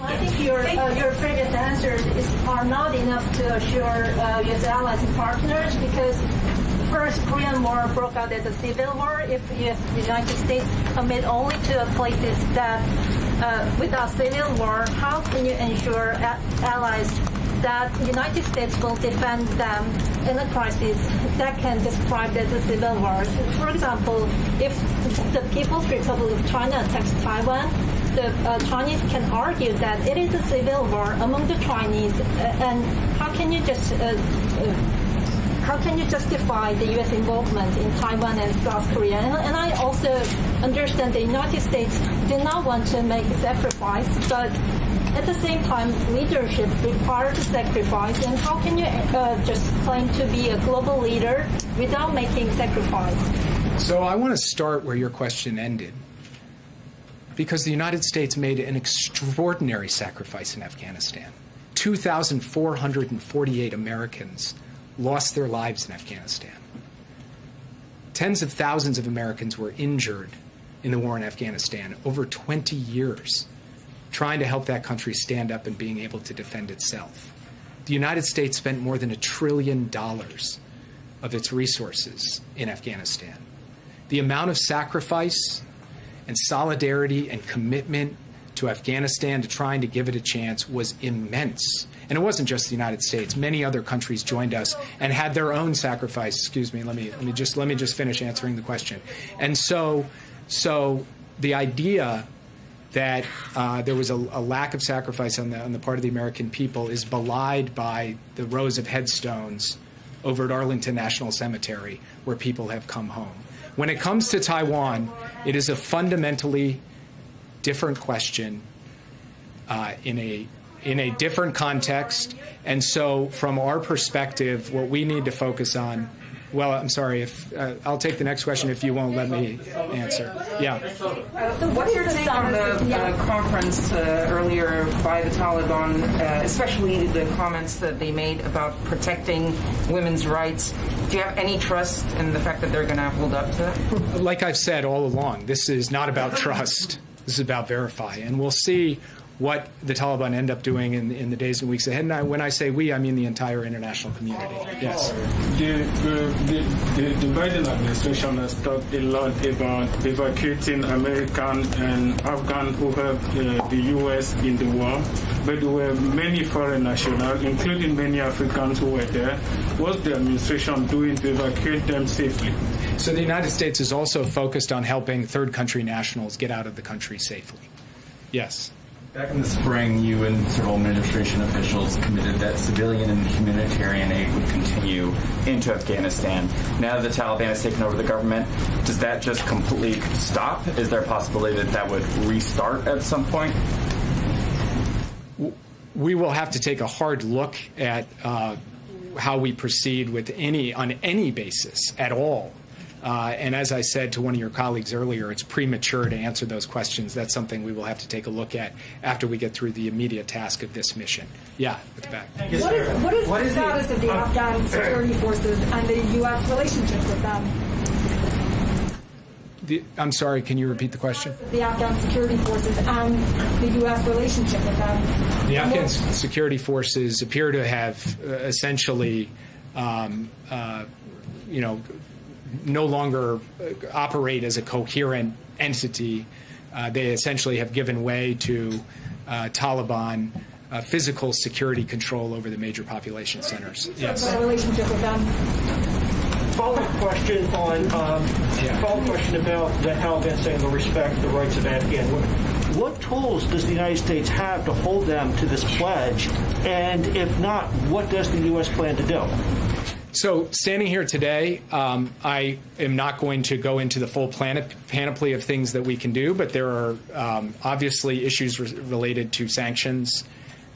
I think your uh, your previous answers is, are not enough to assure uh, U.S. allies and partners because first Korean War broke out as a civil war. If US, the United States commit only to places that uh, without civil war, how can you ensure allies that the United States will defend them in a crisis that can describe as a civil war? For example, if the People's Republic of China attacks Taiwan, the uh, Chinese can argue that it is a civil war among the Chinese, uh, and how can you just uh, uh, how can you justify the U.S. involvement in Taiwan and South Korea? And, and, I also understand the United States did not want to make a sacrifice, but at the same time, leadership requires sacrifice. And how can you uh, just claim to be a global leader without making sacrifice? So I want to start where your question ended. Because the United States made an extraordinary sacrifice in Afghanistan. 2,448 Americans lost their lives in Afghanistan. Tens of thousands of Americans were injured in the war in Afghanistan over 20 years, trying to help that country stand up and being able to defend itself. The United States spent more than a trillion dollars of its resources in Afghanistan. The amount of sacrifice and solidarity and commitment to Afghanistan to trying to give it a chance was immense. And it wasn't just the United States. Many other countries joined us and had their own sacrifice. Excuse me. Let me let me just let me just finish answering the question. And so, so the idea that uh, there was a, a, lack of sacrifice on the on the part of the American people is belied by the rows of headstones over at Arlington National Cemetery, where people have come home. When it comes to Taiwan, it is a fundamentally different question uh, in a in a different context. And so, from our perspective, what we need to focus on. Well, I'm sorry. If uh, I'll take the next question if you won't let me answer. Yeah. Uh, so what's your take on the uh, conference uh, earlier by the Taliban, uh, especially the comments that they made about protecting women's rights? Do you have any trust in the fact that they're going to hold up to it? Like I've said all along, this is not about trust. This is about verify, and we'll see what the Taliban end up doing in, in the days and weeks ahead. And I, when I say we, I mean the entire international community. Yes. The, the, the, the Biden administration has talked a lot about evacuating American and Afghan who helped uh, the U.S. in the war, but there were many foreign nationals, including many Africans who were there. What's the administration doing to evacuate them safely? So the United States is also focused on helping third country nationals get out of the country safely. Yes. Back in the spring, you and several administration officials committed that civilian and humanitarian aid would continue into Afghanistan. Now that the Taliban has taken over the government, does that just completely stop? Is there a possibility that that would restart at some point? We will have to take a hard look at uh, how we proceed with any on any basis at all uh, and as I said to one of your colleagues earlier, it's premature to answer those questions. That's something we will have to take a look at after we get through the immediate task of this mission. Yeah, at the back. What is, what is what the is status the, of the uh, Afghan security forces and the U.S. relationship with them? The, I'm sorry, can you repeat the question? The Afghan security forces and the U.S. relationship with them. The Afghan security forces appear to have uh, essentially, um, uh, you know, no longer operate as a coherent entity. Uh, they essentially have given way to uh, Taliban uh, physical security control over the major population centers. Yes. relationship with them. Follow-up question on um, yeah. follow-up question about the Taliban saying they'll respect the rights of Afghan women. What tools does the United States have to hold them to this pledge? And if not, what does the U.S. plan to do? So, standing here today, um, I am not going to go into the full panoply of things that we can do, but there are um, obviously issues re- related to sanctions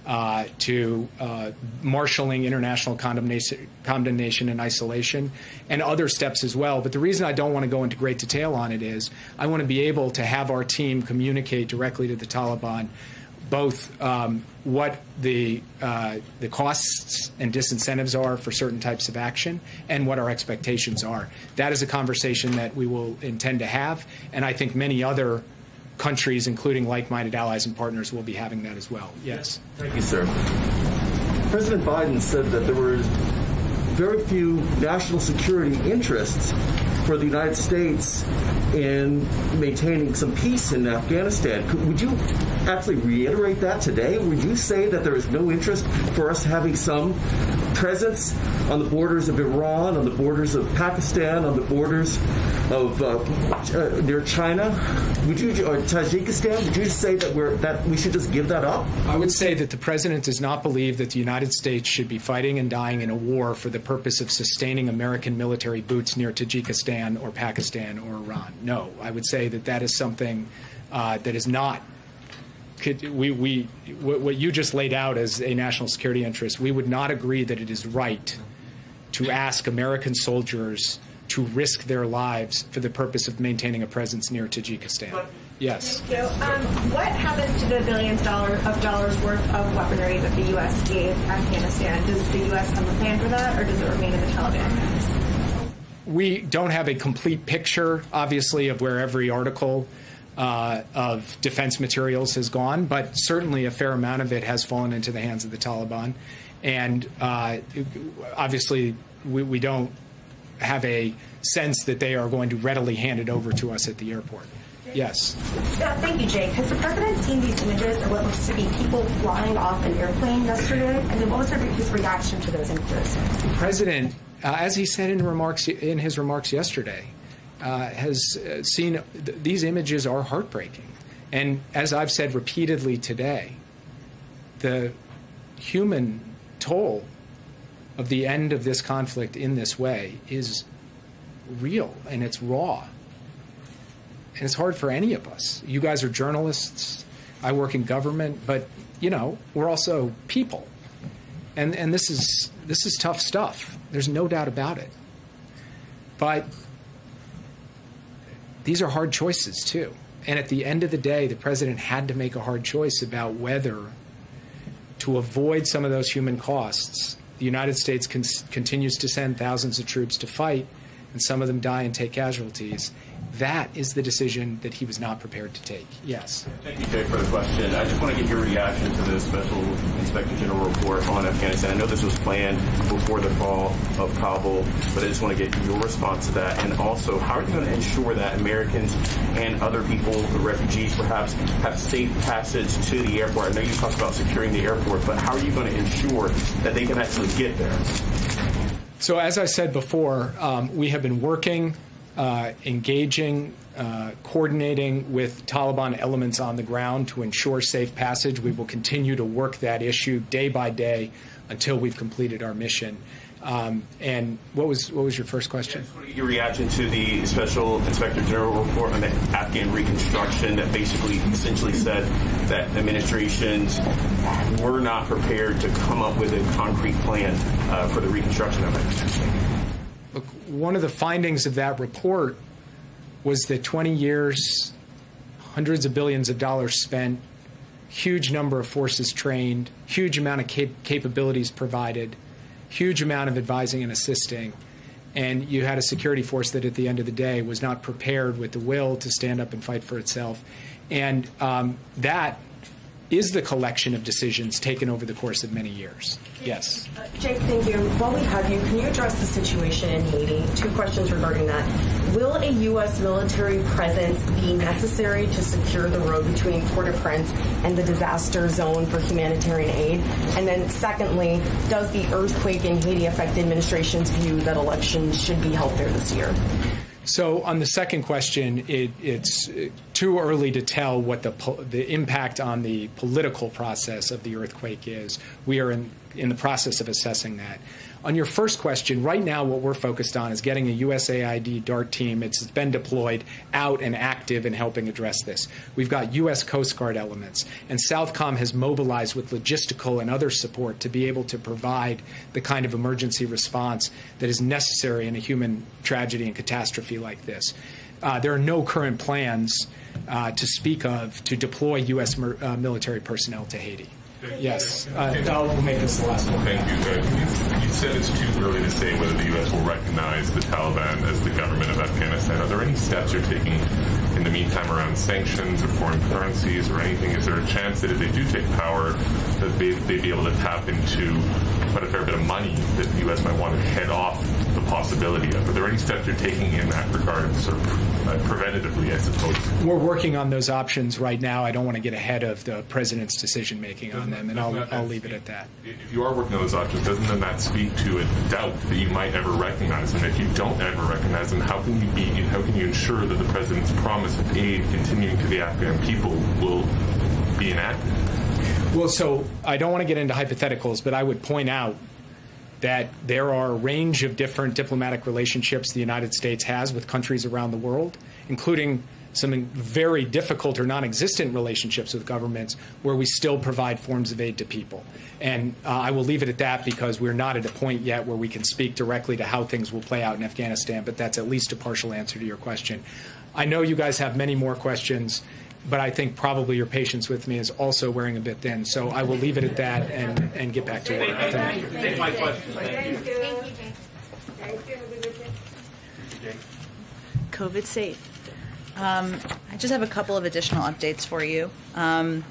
uh, to uh, marshaling international condemnation, condemnation and isolation, and other steps as well. But the reason I don't want to go into great detail on it is I want to be able to have our team communicate directly to the Taliban both um, what the uh, the costs and disincentives are for certain types of action and what our expectations are. That is a conversation that we will intend to have, and I think many other countries, including like-minded allies and partners, will be having that as well. Yes. Thank you, sir. President Biden said that there were very few national security interests for the United States in maintaining some peace in Afghanistan. Could, would you actually reiterate that today? Would you say that there is no interest for us having some presence on the borders of Iran, on the borders of Pakistan, on the borders of uh, uh, near China? Would you or Tajikistan? Would you say that we're that we should just give that up? I would say that the president does not believe that the United States should be fighting and dying in a war for the purpose of sustaining American military boots near Tajikistan or Pakistan or Iran. No, I would say that that is something uh, that is not could, we, we, what you just laid out as a national security interest, we would not agree that it is right to ask American soldiers to risk their lives for the purpose of maintaining a presence near Tajikistan. Yes. Thank you. Um, what happens to the billions dollar of dollars worth of weaponry that the U.S. gave Afghanistan? Does the U.S. have a plan for that, or does it remain in the Taliban hands? We don't have a complete picture, obviously, of where every article uh, of defense materials has gone, but certainly a fair amount of it has fallen into the hands of the Taliban. And uh, obviously, we, we, don't have a sense that they are going to readily hand it over to us at the airport. Yes. Uh, thank you, Jake. Has the president seen these images of what looks to be people flying off an airplane yesterday? And then what was his reaction to those images? The president, uh, as he said in remarks in his remarks yesterday, uh, has uh, seen th- these images are heartbreaking. And as I've said repeatedly today, the human toll of the end of this conflict in this way is real and it's raw. And it's hard for any of us. You guys are journalists. I work in government, but you know, we're also people. And and this is this is tough stuff. There's no doubt about it. But these are hard choices too. And at the end of the day, the president had to make a hard choice about whether to avoid some of those human costs. The United States con- continues to send thousands of troops to fight, and some of them die and take casualties. That is the decision that he was not prepared to take. Yes. Thank you, Jay, for the question. I just want to get your reaction to the Special Inspector General report on Afghanistan. I know this was planned before the fall of Kabul, but I just want to get your response to that. And also, how are you going to ensure that Americans and other people, the refugees perhaps, have safe passage to the airport? I know you talked about securing the airport, but how are you going to ensure that they can actually get there? So, as I said before, um, we have been working uh, engaging, uh, coordinating with Taliban elements on the ground to ensure safe passage. We will continue to work that issue day by day until we've completed our mission. Um, and what was what was your first question? Your reaction to the Special Inspector General report on the Afghan reconstruction that basically essentially said that administrations were not prepared to come up with a concrete plan uh, for the reconstruction of it one of the findings of that report was that 20 years, hundreds of billions of dollars spent, huge number of forces trained, huge amount of cap- capabilities provided, huge amount of advising and assisting. And you had a security force that at the end of the day was not prepared with the will to stand up and fight for itself. And um, that is the collection of decisions taken over the course of many years. Yes. Uh, Jake, thank you. While we have you, can you address the situation in Haiti? Two questions regarding that. Will a U.S. military presence be necessary to secure the road between Port-au-Prince and the disaster zone for humanitarian aid? And then secondly, does the earthquake in Haiti affect the administration's view that elections should be held there this year? So on the second question, it, it's uh, too early to tell what the the impact on the political process of the earthquake is. We are in in the process of assessing that. On your first question, right now what we're focused on is getting a USAID DART team. It's been deployed out and active in helping address this. We've got U.S. Coast Guard elements, and Southcom has mobilized with logistical and other support to be able to provide the kind of emergency response that is necessary in a human tragedy and catastrophe like this. Uh, there are no current plans uh, to speak of to deploy U.S. Uh, military personnel to Haiti. Yes, uh, I'll make this the last one. Thank you. You said it's too early to say whether the U.S. will recognize the Taliban as the government of Afghanistan. Are there any steps you're taking in the meantime around sanctions or foreign currencies or anything? Is there a chance that if they do take power, that they, they'd be able to tap into quite a fair bit of money that the U.S. might want to head off the possibility of? Are there any steps you're taking in that regard, sort of uh, preventatively, I suppose? We're working on those options right now. I don't want to get ahead of the president's decision making on them, and I'll, I'll leave it at that. If you are working on those options, doesn't then that speak to a doubt that you might ever recognize them? If you don't ever recognize them, how can you be? How can you ensure that the president's promise of aid continuing to the Afghan people will be enacted? Well, so I don't want to get into hypotheticals, but I would point out that there are a range of different diplomatic relationships the United States has with countries around the world, including some very difficult or non existent relationships with governments where we still provide forms of aid to people. And uh, I will leave it at that because we're not at a point yet where we can speak directly to how things will play out in Afghanistan, but that's at least a partial answer to your question. I know you guys have many more questions but I think probably your patience with me is also wearing a bit thin. So I will leave it at that and, and get back to work. Thank you. Take my question. Thank you. COVID safe. Um, I just have a couple of additional updates for you. Um,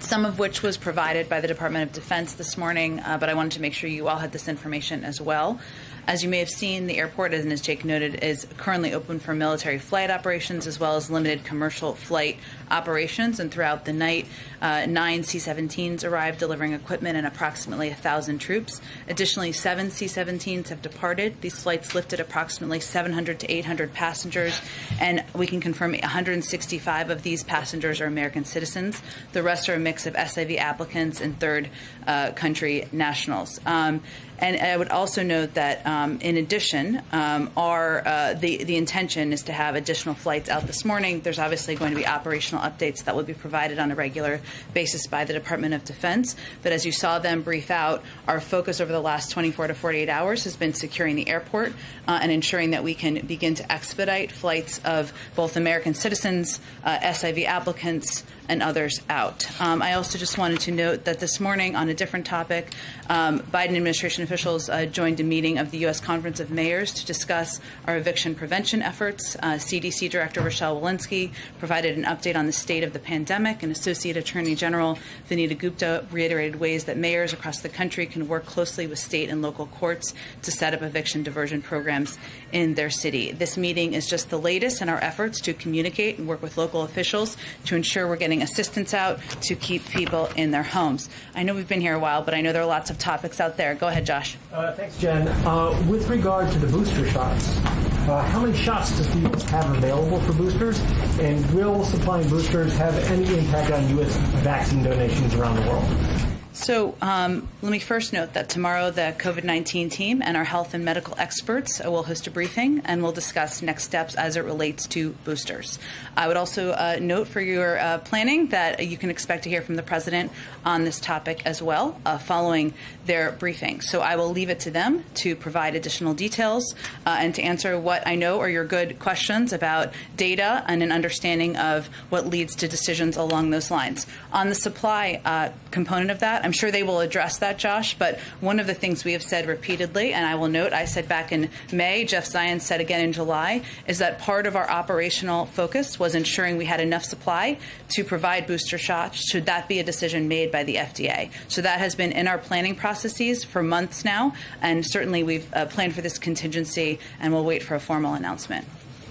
some of which was provided by the Department of Defense this morning, uh, but I wanted to make sure you all had this information as well. As you may have seen, the airport, and as Jake noted, is currently open for military flight operations as well as limited commercial flight operations. And throughout the night, uh, nine C 17s arrived delivering equipment and approximately 1,000 troops. Additionally, seven C 17s have departed. These flights lifted approximately 700 to 800 passengers, and we can confirm 165 of these passengers are American citizens. The rest are a mix of SIV applicants and third uh, country nationals. Um, and I would also note that, um, in addition, um, our uh, the the intention is to have additional flights out this morning. There's obviously going to be operational updates that will be provided on a regular basis by the Department of Defense. But as you saw them brief out, our focus over the last 24 to 48 hours has been securing the airport uh, and ensuring that we can begin to expedite flights of both American citizens, uh, SIV applicants, and others out. Um, I also just wanted to note that this morning, on a different topic, um, Biden administration officials uh, joined a meeting of the U.S. Conference of Mayors to discuss our eviction prevention efforts. Uh, CDC Director Rochelle Walensky provided an update on the state of the pandemic, and Associate Attorney General Vanita Gupta reiterated ways that mayors across the country can work closely with state and local courts to set up eviction diversion programs in their city. This meeting is just the latest in our efforts to communicate and work with local officials to ensure we're getting assistance out to keep people in their homes. I know we've been here a while, but I know there are lots of topics out there. Go ahead, Josh. Uh, thanks, Jen. Uh, with regard to the booster shots, uh, how many shots does the U.S. have available for boosters? And will supplying boosters have any impact on U.S. vaccine donations around the world? So um, let me first note that tomorrow the COVID 19 team and our health and medical experts will host a briefing and we'll discuss next steps as it relates to boosters. I would also uh, note for your uh, planning that you can expect to hear from the president on this topic as well uh, following their briefing. So I will leave it to them to provide additional details uh, and to answer what I know are your good questions about data and an understanding of what leads to decisions along those lines. On the supply uh, component of that, I'm sure they will address that, Josh. But one of the things we have said repeatedly, and I will note, I said back in May, Jeff Zients said again in July, is that part of our operational focus was ensuring we had enough supply to provide booster shots, should that be a decision made by the FDA. So that has been in our planning processes for months now, and certainly we've uh, planned for this contingency, and we'll wait for a formal announcement.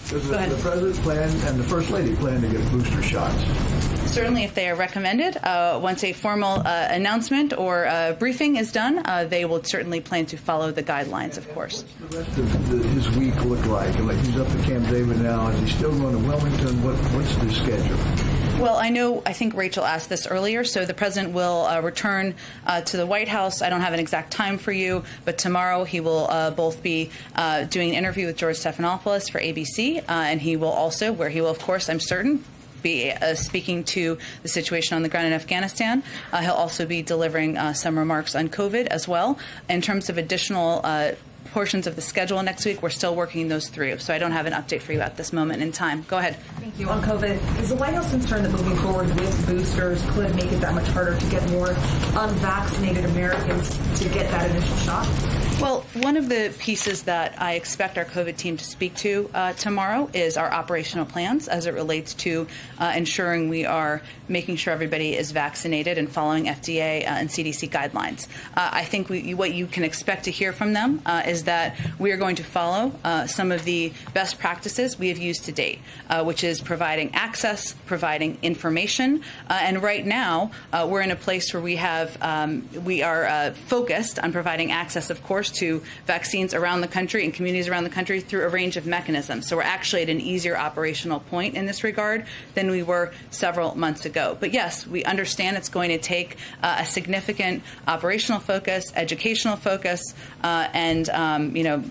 The, the president plan and the first lady plan to get booster shots? Certainly, if they are recommended, uh, once a formal uh, announcement or uh, briefing is done, uh, they will certainly plan to follow the guidelines, of course. What's the rest of the, his week look like? Like he's up at Camp David now. Is he still going to Wilmington? What, what's the schedule? Well, I know, I think Rachel asked this earlier. So the president will uh, return uh, to the White House. I don't have an exact time for you, but tomorrow he will uh, both be uh, doing an interview with George Stephanopoulos for ABC, uh, and he will also, where he will, of course, I'm certain, be uh, speaking to the situation on the ground in Afghanistan. Uh, he'll also be delivering uh, some remarks on COVID as well. In terms of additional uh, portions of the schedule next week, we're still working those through. So I don't have an update for you at this moment in time. Go ahead. Thank you. On COVID, is the White House concerned that moving forward with boosters could make it that much harder to get more unvaccinated Americans to get that initial shot? Well, one of the pieces that I expect our COVID team to speak to uh, tomorrow is our operational plans as it relates to uh, ensuring we are making sure everybody is vaccinated and following FDA uh, and CDC guidelines. Uh, I think we, what you can expect to hear from them uh, is that we are going to follow uh, some of the best practices we have used to date, which is providing access, providing information, and right now we're in a place where we have um, we are focused on providing access, of course to vaccines around the country and communities around the country through a range of mechanisms. So we're actually at an easier operational point in this regard than we were several months ago. But yes, we understand it's going to take uh, a significant operational focus, educational focus, uh, and um, you know,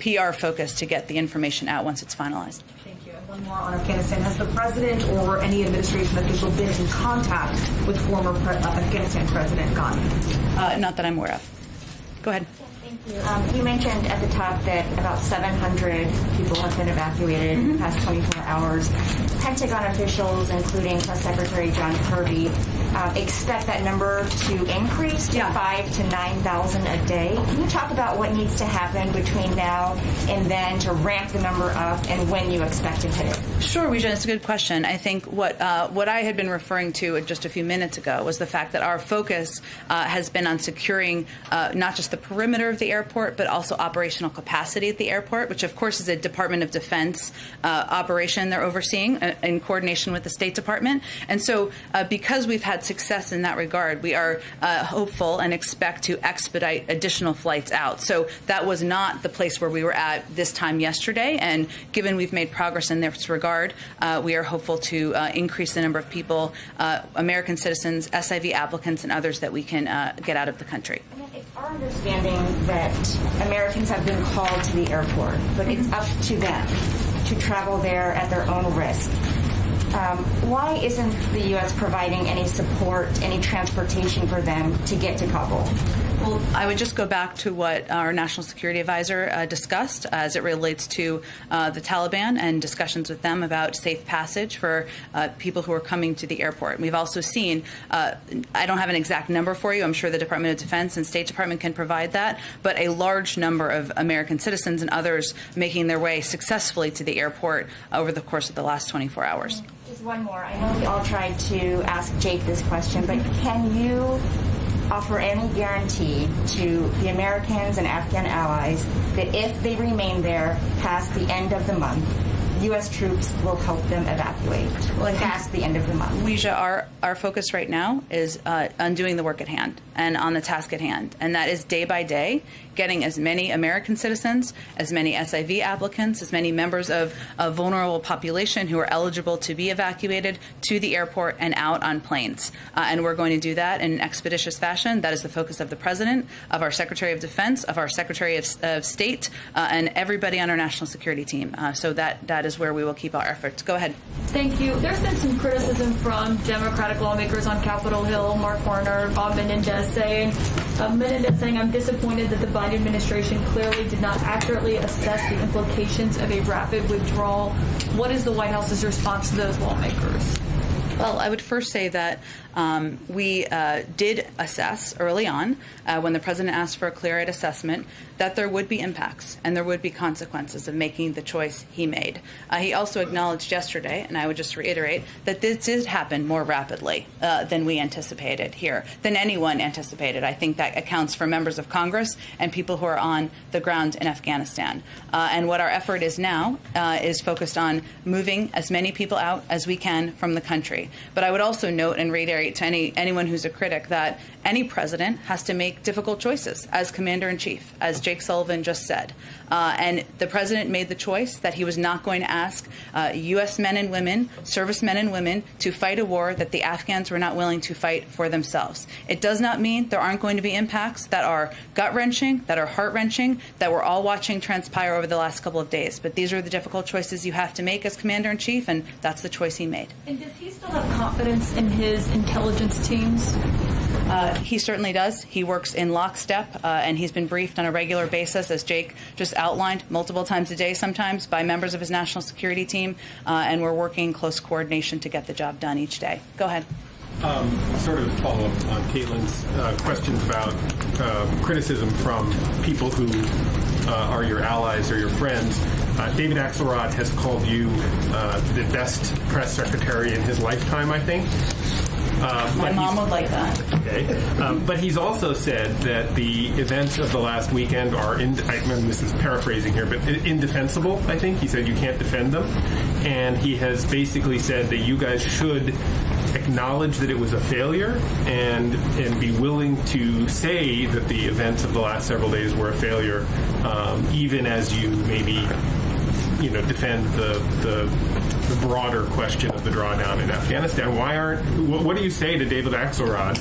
PR focus to get the information out once it's finalized. Thank you. And one more on Afghanistan. Has the president or any administration official been in contact with former pre- uh, Afghanistan President Ghani? Uh, not that I'm aware of. Go ahead. Um, you mentioned at the top that about 700 people have been evacuated in the past 24 hours. Pentagon officials, including Press Secretary John Kirby, uh, expect that number to increase to five to 9,000 a day. Can you talk about what needs to happen between now and then to ramp the number up and when you expect to hit it? Sure, Weijia, it's a good question. I think what uh, what I had been referring to just a few minutes ago was the fact that our focus uh, has been on securing uh, not just the perimeter of the airport, but also operational capacity at the airport, which of course is a Department of Defense uh, operation they're overseeing uh, in coordination with the State Department. And so, uh, because we've had success in that regard, we are uh, hopeful and expect to expedite additional flights out. So that was not the place where we were at this time yesterday. And given we've made progress in this regard, uh, we are hopeful to uh, increase the number of people, American citizens, SIV applicants, and others that we can get out of the country. Our understanding that Americans have been called to the airport, but it's up to them to travel there at their own risk. Um, why isn't the U.S. providing any support, any transportation for them to get to Kabul? Well, I would just go back to what our national security advisor uh, discussed as it relates to uh, the Taliban and discussions with them about safe passage for uh, people who are coming to the airport. We've also seen, uh, I don't have an exact number for you, I'm sure the Department of Defense and State Department can provide that, but a large number of American citizens and others making their way successfully to the airport over the course of the last 24 hours. Just one more. I know we all tried to ask Jake this question, but can you offer any guarantee to the Americans and Afghan allies that if they remain there past the end of the month, U.S. troops will help them evacuate well, past the end of the month. Weijia, our, our focus right now is uh, on doing the work at hand and on the task at hand. And that is day by day getting as many American citizens, as many SIV applicants, as many members of a vulnerable population who are eligible to be evacuated to the airport and out on planes. Uh, and we're going to do that in an expeditious fashion. That is the focus of the President, of our Secretary of Defense, of our Secretary of, of State, uh, and everybody on our national security team. Uh, so that, that is where we will keep our efforts. Go ahead. Thank you. There's been some criticism from Democratic lawmakers on Capitol Hill, Mark Warner, Bob Menendez, saying, uh, Menendez saying, I'm disappointed that the Biden administration clearly did not accurately assess the implications of a rapid withdrawal. What is the White House's response to those lawmakers? Well, I would first say that um, we uh, did assess early on, uh, when the president asked for a clear-eyed assessment, that there would be impacts and there would be consequences of making the choice he made. Uh, he also acknowledged yesterday, and I would just reiterate, that this did happen more rapidly uh, than we anticipated here, than anyone anticipated. I think that accounts for members of Congress and people who are on the ground in Afghanistan. Uh, and what our effort is now uh, is focused on moving as many people out as we can from the country. But I would also note and reiterate to any anyone who's a critic that any president has to make difficult choices as commander in chief, as Jake Sullivan just said. Uh, and the president made the choice that he was not going to ask uh, U.S. men and women, servicemen and women, to fight a war that the Afghans were not willing to fight for themselves. It does not mean there aren't going to be impacts that are gut wrenching, that are heart wrenching, that we're all watching transpire over the last couple of days. But these are the difficult choices you have to make as commander in chief, and that's the choice he made. And does he still have confidence in his intelligence teams? Uh, he certainly does. He works in lockstep, uh, and he's been briefed on a regular basis, as Jake just outlined, multiple times a day sometimes by members of his national security team, uh, and we're working in close coordination to get the job done each day. Go ahead. Um, sort of follow up on Caitlin's uh, questions about uh, criticism from people who are your allies or your friends. Uh, David Axelrod has called you uh, the best press secretary in his lifetime, I think. Uh, My mom would like that. Okay, um, but he's also said that the events of the last weekend are, in, I mean, this is paraphrasing here, but indefensible. I think he said you can't defend them, and he has basically said that you guys should acknowledge that it was a failure and and be willing to say that the events of the last several days were a failure, um, even as you maybe you know defend the the the broader question of the drawdown in Afghanistan. Why aren't? What, what do you say to David Axelrod,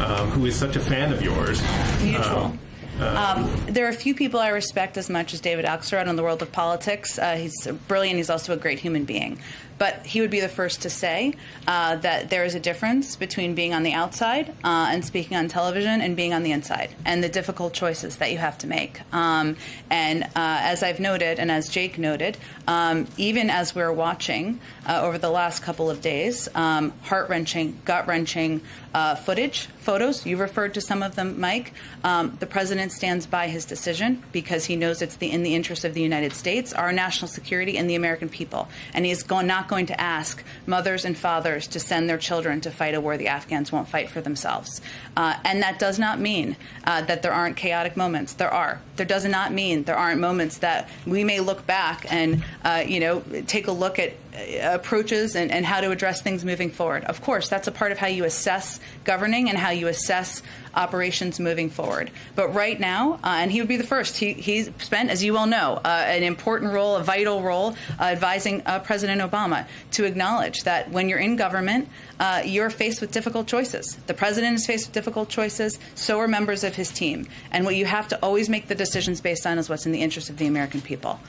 um, who is such a fan of yours? Mutual. Um, there are a few people I respect as much as David Axelrod in the world of politics. Uh, he's brilliant. He's also a great human being. But he would be the first to say uh, that there is a difference between being on the outside uh, and speaking on television and being on the inside, and the difficult choices that you have to make. Um, and uh, as I've noted, and as Jake noted, um, even as we're watching uh, over the last couple of days, um, heart wrenching, gut wrenching uh, footage, photos. You referred to some of them, Mike. Um, the president stands by his decision because he knows it's the, in the interest of the United States, our national security, and the American people. And he is going, not going to ask mothers and fathers to send their children to fight a war the Afghans won't fight for themselves. Uh, and that does not mean uh, that there aren't chaotic moments. There are. There does not mean there aren't moments that we may look back and, uh, you know, take a look at uh, approaches and, and, how to address things moving forward. Of course, that's a part of how you assess governing and how you assess operations moving forward. But right now, uh, and he would be the first, he, he spent, as you all know, uh, an important role, a vital role, uh, advising uh, President Obama to acknowledge that when you're in government, uh, you're faced with difficult choices. The president is faced with difficult choices, so are members of his team. And what you have to always make the decisions based on is what's in the interest of the American people.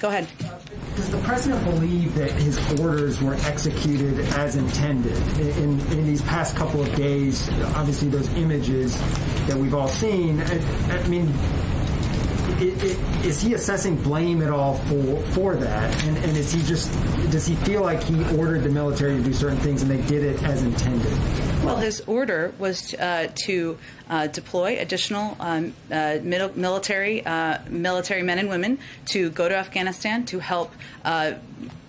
Go ahead. Does the president believe that his orders were executed as intended? In, in these past couple of days, obviously those images that we've all seen, I, I mean, is he assessing blame at all for for that? And, and is he just does he feel like he ordered the military to do certain things and they did it as intended? Well, his order was uh, to uh, deploy additional um, uh, military uh, military men and women to go to Afghanistan to help uh,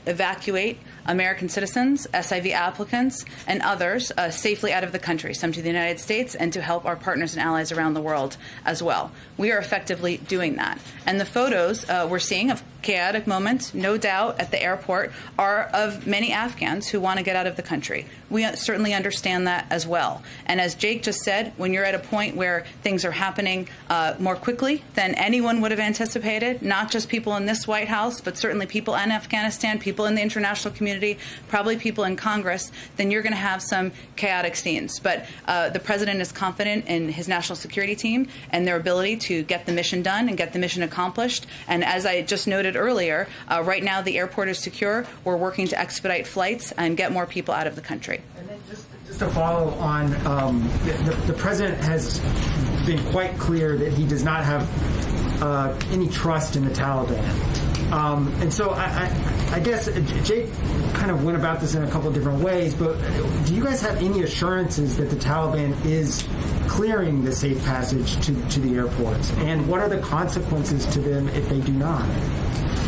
evacuate American citizens, SIV applicants, and others uh, safely out of the country, some to the United States, and to help our partners and allies around the world as well. We are effectively doing that. And the photos uh, we're seeing of chaotic moments, no doubt, at the airport are of many Afghans who want to get out of the country. We certainly understand that as well. And as Jake just said, when you're at a point where things are happening uh, more quickly than anyone would have anticipated, not just people in this White House, but certainly people in Afghanistan, people in the international community probably people in Congress, then you're going to have some chaotic scenes. But uh, the president is confident in his national security team and their ability to get the mission done and get the mission accomplished. And as I just noted earlier, uh, right now the airport is secure. We're working to expedite flights and get more people out of the country. Just, just to follow on, um, the, the, president has been quite clear that he does not have uh, any trust in the Taliban. Um, and so I, I, I, guess Jake kind of went about this in a couple different ways, but do you guys have any assurances that the Taliban is clearing the safe passage to, to the airports? And what are the consequences to them if they do not?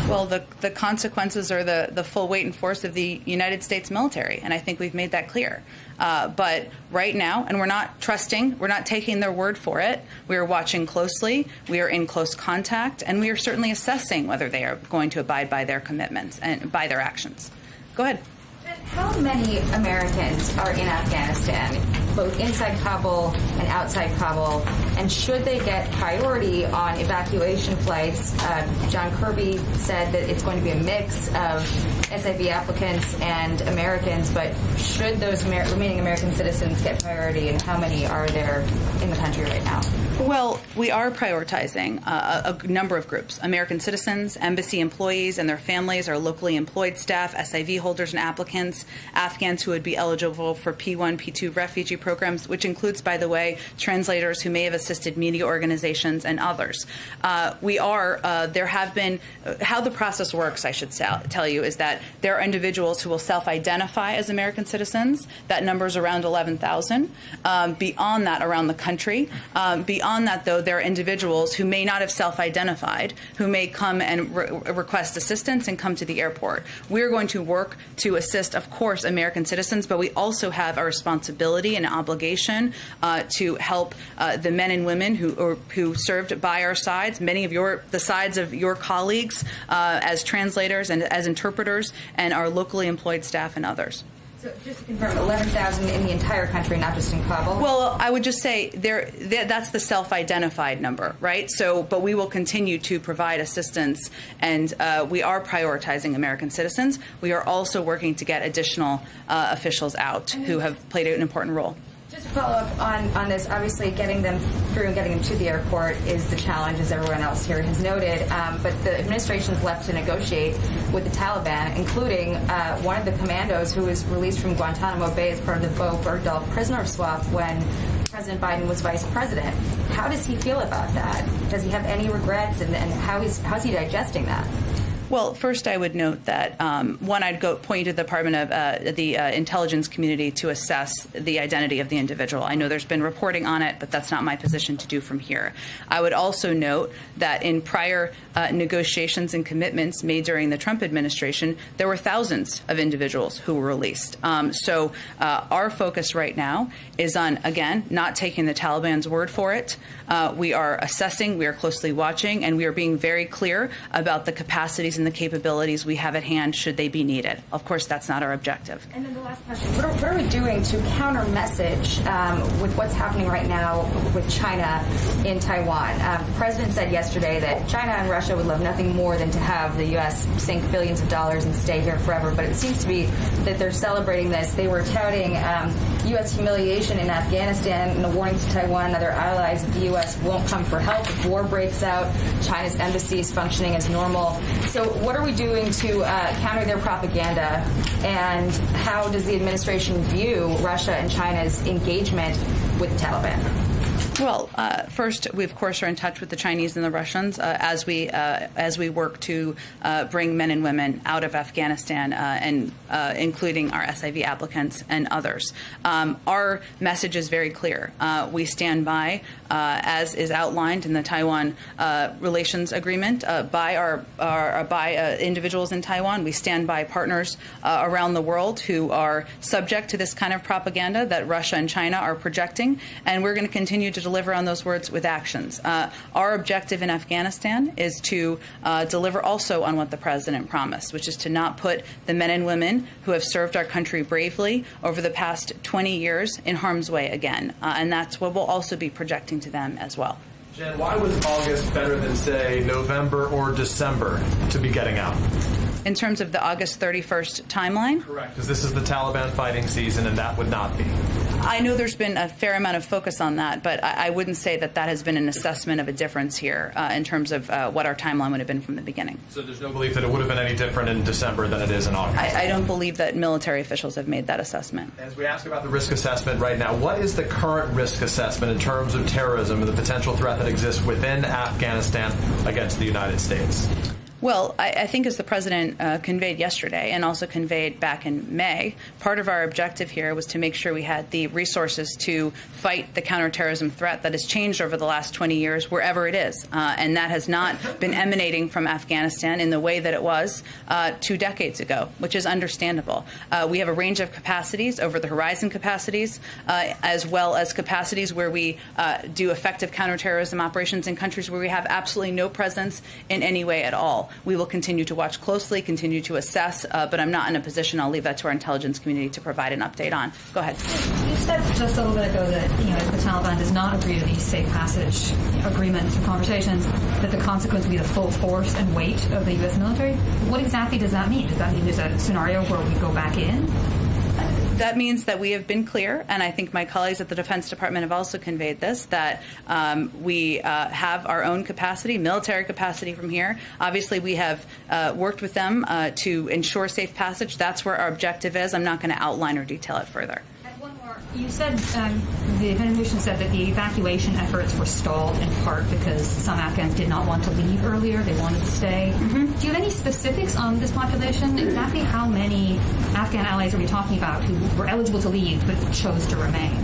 Well, the, the consequences are the, the full weight and force of the United States military, and I think we've made that clear. Uh, but right now, and we're not trusting, we're not taking their word for it. We are watching closely, we are in close contact, and we are certainly assessing whether they are going to abide by their commitments and by their actions. Go ahead. How many Americans are in Afghanistan, both inside Kabul and outside Kabul? And should they get priority on evacuation flights? Uh, John Kirby said that it's going to be a mix of SIV applicants and Americans, but should those Amer- remaining American citizens get priority, and how many are there in the country right now? Well, we are prioritizing uh, a, a number of groups American citizens, embassy employees and their families, our locally employed staff, SIV holders and applicants, Afghans who would be eligible for P1, P2 refugee programs, which includes, by the way, translators who may have assisted media organizations and others. Uh, we are, uh, there have been, uh, how the process works, I should tell you, is that there are individuals who will self identify as American citizens. That number is around 11,000. Um, beyond that, around the country. Um, beyond that, though, there are individuals who may not have self identified, who may come and re- request assistance and come to the airport. We're going to work to assist, of course, American citizens, but we also have a responsibility and obligation uh, to help uh, the men and women who, or, who served by our sides, many of your, the sides of your colleagues uh, as translators and as interpreters, and our locally employed staff and others. So just to confirm, 11,000 in the entire country, not just in Kabul? Well, I would just say there, that's the self-identified number, right? So, but we will continue to provide assistance, and uh, we are prioritizing American citizens. We are also working to get additional uh, officials out who have played an important role. Just to follow up on, on this, obviously getting them through and getting them to the airport is the challenge, as everyone else here has noted. Um, but the administration is left to negotiate with the Taliban, including uh, one of the commandos who was released from Guantanamo Bay as part of the Bo Bergdahl prisoner swap when President Biden was vice president. How does he feel about that? Does he have any regrets, and, and how is how's he digesting that? Well, first, I would note that um, one, I'd go point to the Department of uh, the uh, intelligence community to assess the identity of the individual. I know there's been reporting on it, but that's not my position to do from here. I would also note that in prior uh, negotiations and commitments made during the Trump administration, there were thousands of individuals who were released. Um, so uh, our focus right now is on, again, not taking the Taliban's word for it. Uh, we are assessing, we are closely watching, and we are being very clear about the capacities and the capabilities we have at hand should they be needed. Of course, that's not our objective. And then the last question what are, what are we doing to counter message um, with what's happening right now with China in Taiwan? Um, the president said yesterday that China and Russia would love nothing more than to have the U.S. sink billions of dollars and stay here forever, but it seems to be that they're celebrating this. They were touting um, U.S. humiliation in Afghanistan and a warning to Taiwan and other allies that the U.S. won't come for help if war breaks out. China's embassy is functioning as normal. So what are we doing to uh, counter their propaganda, and how does the administration view Russia and China's engagement with the Taliban? Well, uh, first, we of course are in touch with the Chinese and the Russians uh, as we uh, as we work to uh, bring men and women out of Afghanistan, uh, and uh, including our SIV applicants and others. Um, our message is very clear. we stand by, as is outlined in the Taiwan Relations Agreement, by our, our by individuals in Taiwan. We stand by partners around the world who are subject to this kind of propaganda that Russia and China are projecting, and we're going to continue to deliver on those words with actions. Uh, our objective in Afghanistan is to uh, deliver also on what the president promised, which is to not put the men and women who have served our country bravely over the past 20 years in harm's way again. Uh, and that's what we'll also be projecting to them as well. Jen, why was August better than, say, November or December to be getting out? In terms of the August 31st timeline? Correct, because this is the Taliban fighting season, and that would not be. I know there's been a fair amount of focus on that, but I, I wouldn't say that that has been an assessment of a difference here uh, in terms of uh, what our timeline would have been from the beginning. So there's no belief that it would have been any different in December than it is in August? I, I don't believe that military officials have made that assessment. As we ask about the risk assessment right now, what is the current risk assessment in terms of terrorism and the potential threat that exists within Afghanistan against the United States? Well, I, I, think as the president uh, conveyed yesterday and also conveyed back in May, part of our objective here was to make sure we had the resources to fight the counterterrorism threat that has changed over the last 20 years, wherever it is. Uh, and that has not been emanating from Afghanistan in the way that it was uh, two decades ago, which is understandable. Uh, we have a range of capacities, over the horizon capacities, uh, as well as capacities where we uh, do effective counterterrorism operations in countries where we have absolutely no presence in any way at all. We will continue to watch closely, continue to assess, uh, but I'm not in a position. I'll leave that to our intelligence community to provide an update on. Go ahead. You said just a little bit ago that you know if the Taliban does not agree to these safe passage agreements or conversations, that the consequence would be the full force and weight of the U.S. military. What exactly does that mean? Does that mean there's a scenario where we go back in? That means that we have been clear, and I think my colleagues at the Defense Department have also conveyed this, that um, we uh, have our own capacity, military capacity from here. Obviously, we have uh, worked with them uh, to ensure safe passage. That's where our objective is. I'm not going to outline or detail it further. You said um, the administration said that the evacuation efforts were stalled in part because some Afghans did not want to leave earlier; they wanted to stay. Mm-hmm. Do you have any specifics on this population? Exactly how many Afghan allies are we talking about who were eligible to leave but chose to remain?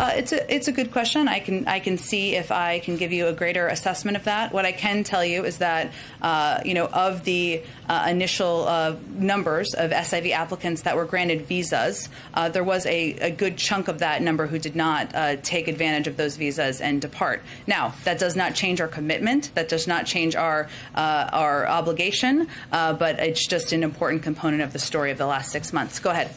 Uh, it's a it's a good question. I can I can see if I can give you a greater assessment of that. What I can tell you is that uh, you know of the uh, initial uh, numbers of SIV applicants that were granted visas, uh, there was a, a, good chunk of that number who did not uh, take advantage of those visas and depart. Now that does not change our commitment. That does not change our our obligation. but it's just an important component of the story of the last six months. Go ahead.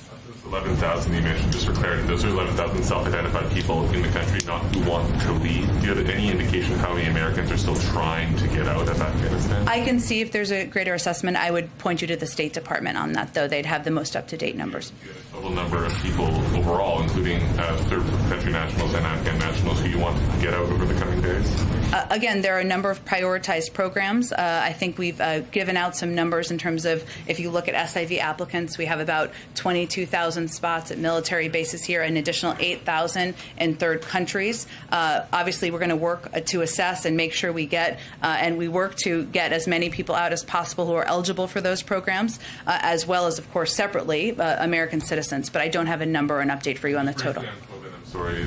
11,000 you mentioned, just for clarity, those are 11,000 self-identified people in the country not who want to leave. Do you have any indication of how many Americans are still trying to get out of Afghanistan? I can see if there's a greater assessment. I would point you to the State Department on that, though. They'd have the most up-to-date numbers. Total number of people overall, including uh, third country nationals and Afghan nationals, who you want to get out over the coming days? Uh, again, there are a number of prioritized programs. Uh, I think we've uh, given out some numbers in terms of if you look at SIV applicants, we have about 22,000 spots at military bases here, an additional 8,000 in third countries. Uh, obviously, we're going to work uh, to assess and make sure we get, and we work to get as many people out as possible who are eligible for those programs, as well as, of course, separately, American citizens. But I don't have a number or an update for you on the total sorry,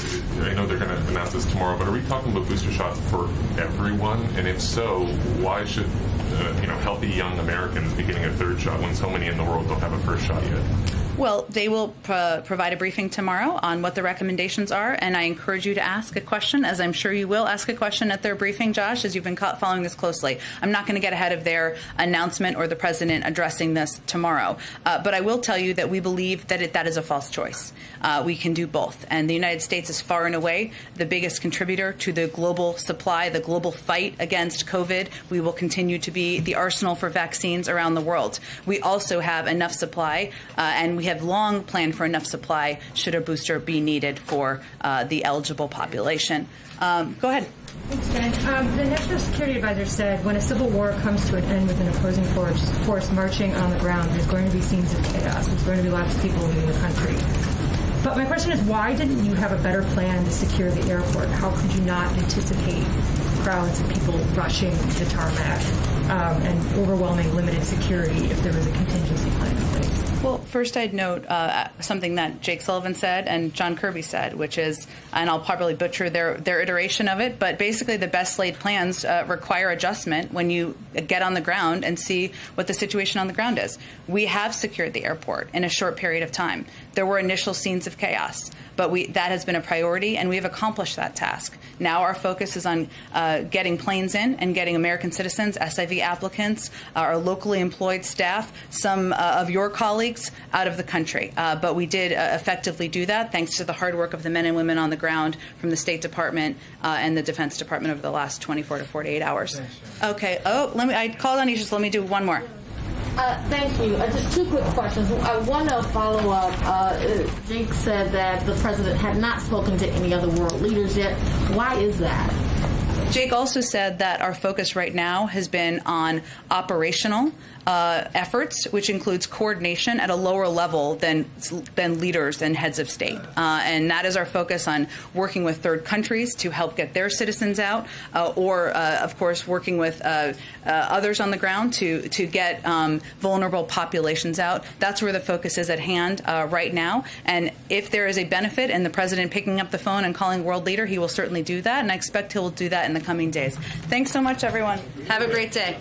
I know they're going to announce this tomorrow, but are we talking about booster shots for everyone? And if so, why should uh, you know healthy young Americans be getting a third shot when so many in the world don't have a first shot yet? Well, they will pro- provide a briefing tomorrow on what the recommendations are, and I encourage you to ask a question, as I'm sure you will ask a question at their briefing, Josh, as you've been following this closely. I'm not going to get ahead of their announcement or the president addressing this tomorrow, uh, but I will tell you that we believe that it, that is a false choice. Uh, we can do both, and the United States is far and away the biggest contributor to the global supply, the global fight against COVID. We will continue to be the arsenal for vaccines around the world. We also have enough supply, uh, and we have long planned for enough supply should a booster be needed for uh, the eligible population. Um, go ahead. Thanks. Um, the National Security Advisor said when a civil war comes to an end with an opposing force, force marching on the ground, there's going to be scenes of chaos. There's going to be lots of people leaving the country. But my question is, why didn't you have a better plan to secure the airport? How could you not anticipate crowds of people rushing to the tarmac um, and overwhelming limited security if there was a contingency? Well, first I'd note uh, something that Jake Sullivan said and John Kirby said, which is, and I'll probably butcher their, their iteration of it, but basically the best laid plans uh, require adjustment when you get on the ground and see what the situation on the ground is. We have secured the airport in a short period of time. There were initial scenes of chaos but we, that has been a priority, and we have accomplished that task. Now our focus is on uh, getting planes in and getting American citizens, SIV applicants, uh, our locally employed staff, some uh, of your colleagues out of the country. Uh, but we did uh, effectively do that thanks to the hard work of the men and women on the ground from the State Department uh, and the Defense Department over the last 24 to 48 hours. Okay. Oh, let me. I called on you. Just let me do one more. Uh, thank you. Uh, just two quick questions. I want to follow up. Uh, Jake said that the president had not spoken to any other world leaders yet. Why is that? Jake also said that our focus right now has been on operational uh, efforts, which includes coordination at a lower level than than leaders and heads of state, uh, and that is our focus on working with third countries to help get their citizens out, uh, or uh, of course working with uh, uh, others on the ground to to get um, vulnerable populations out. That's where the focus is at hand right now. And if there is a benefit in the president picking up the phone and calling world leader, he will certainly do that, and I expect he will do that in the coming days. Thanks so much, everyone. Have a great day.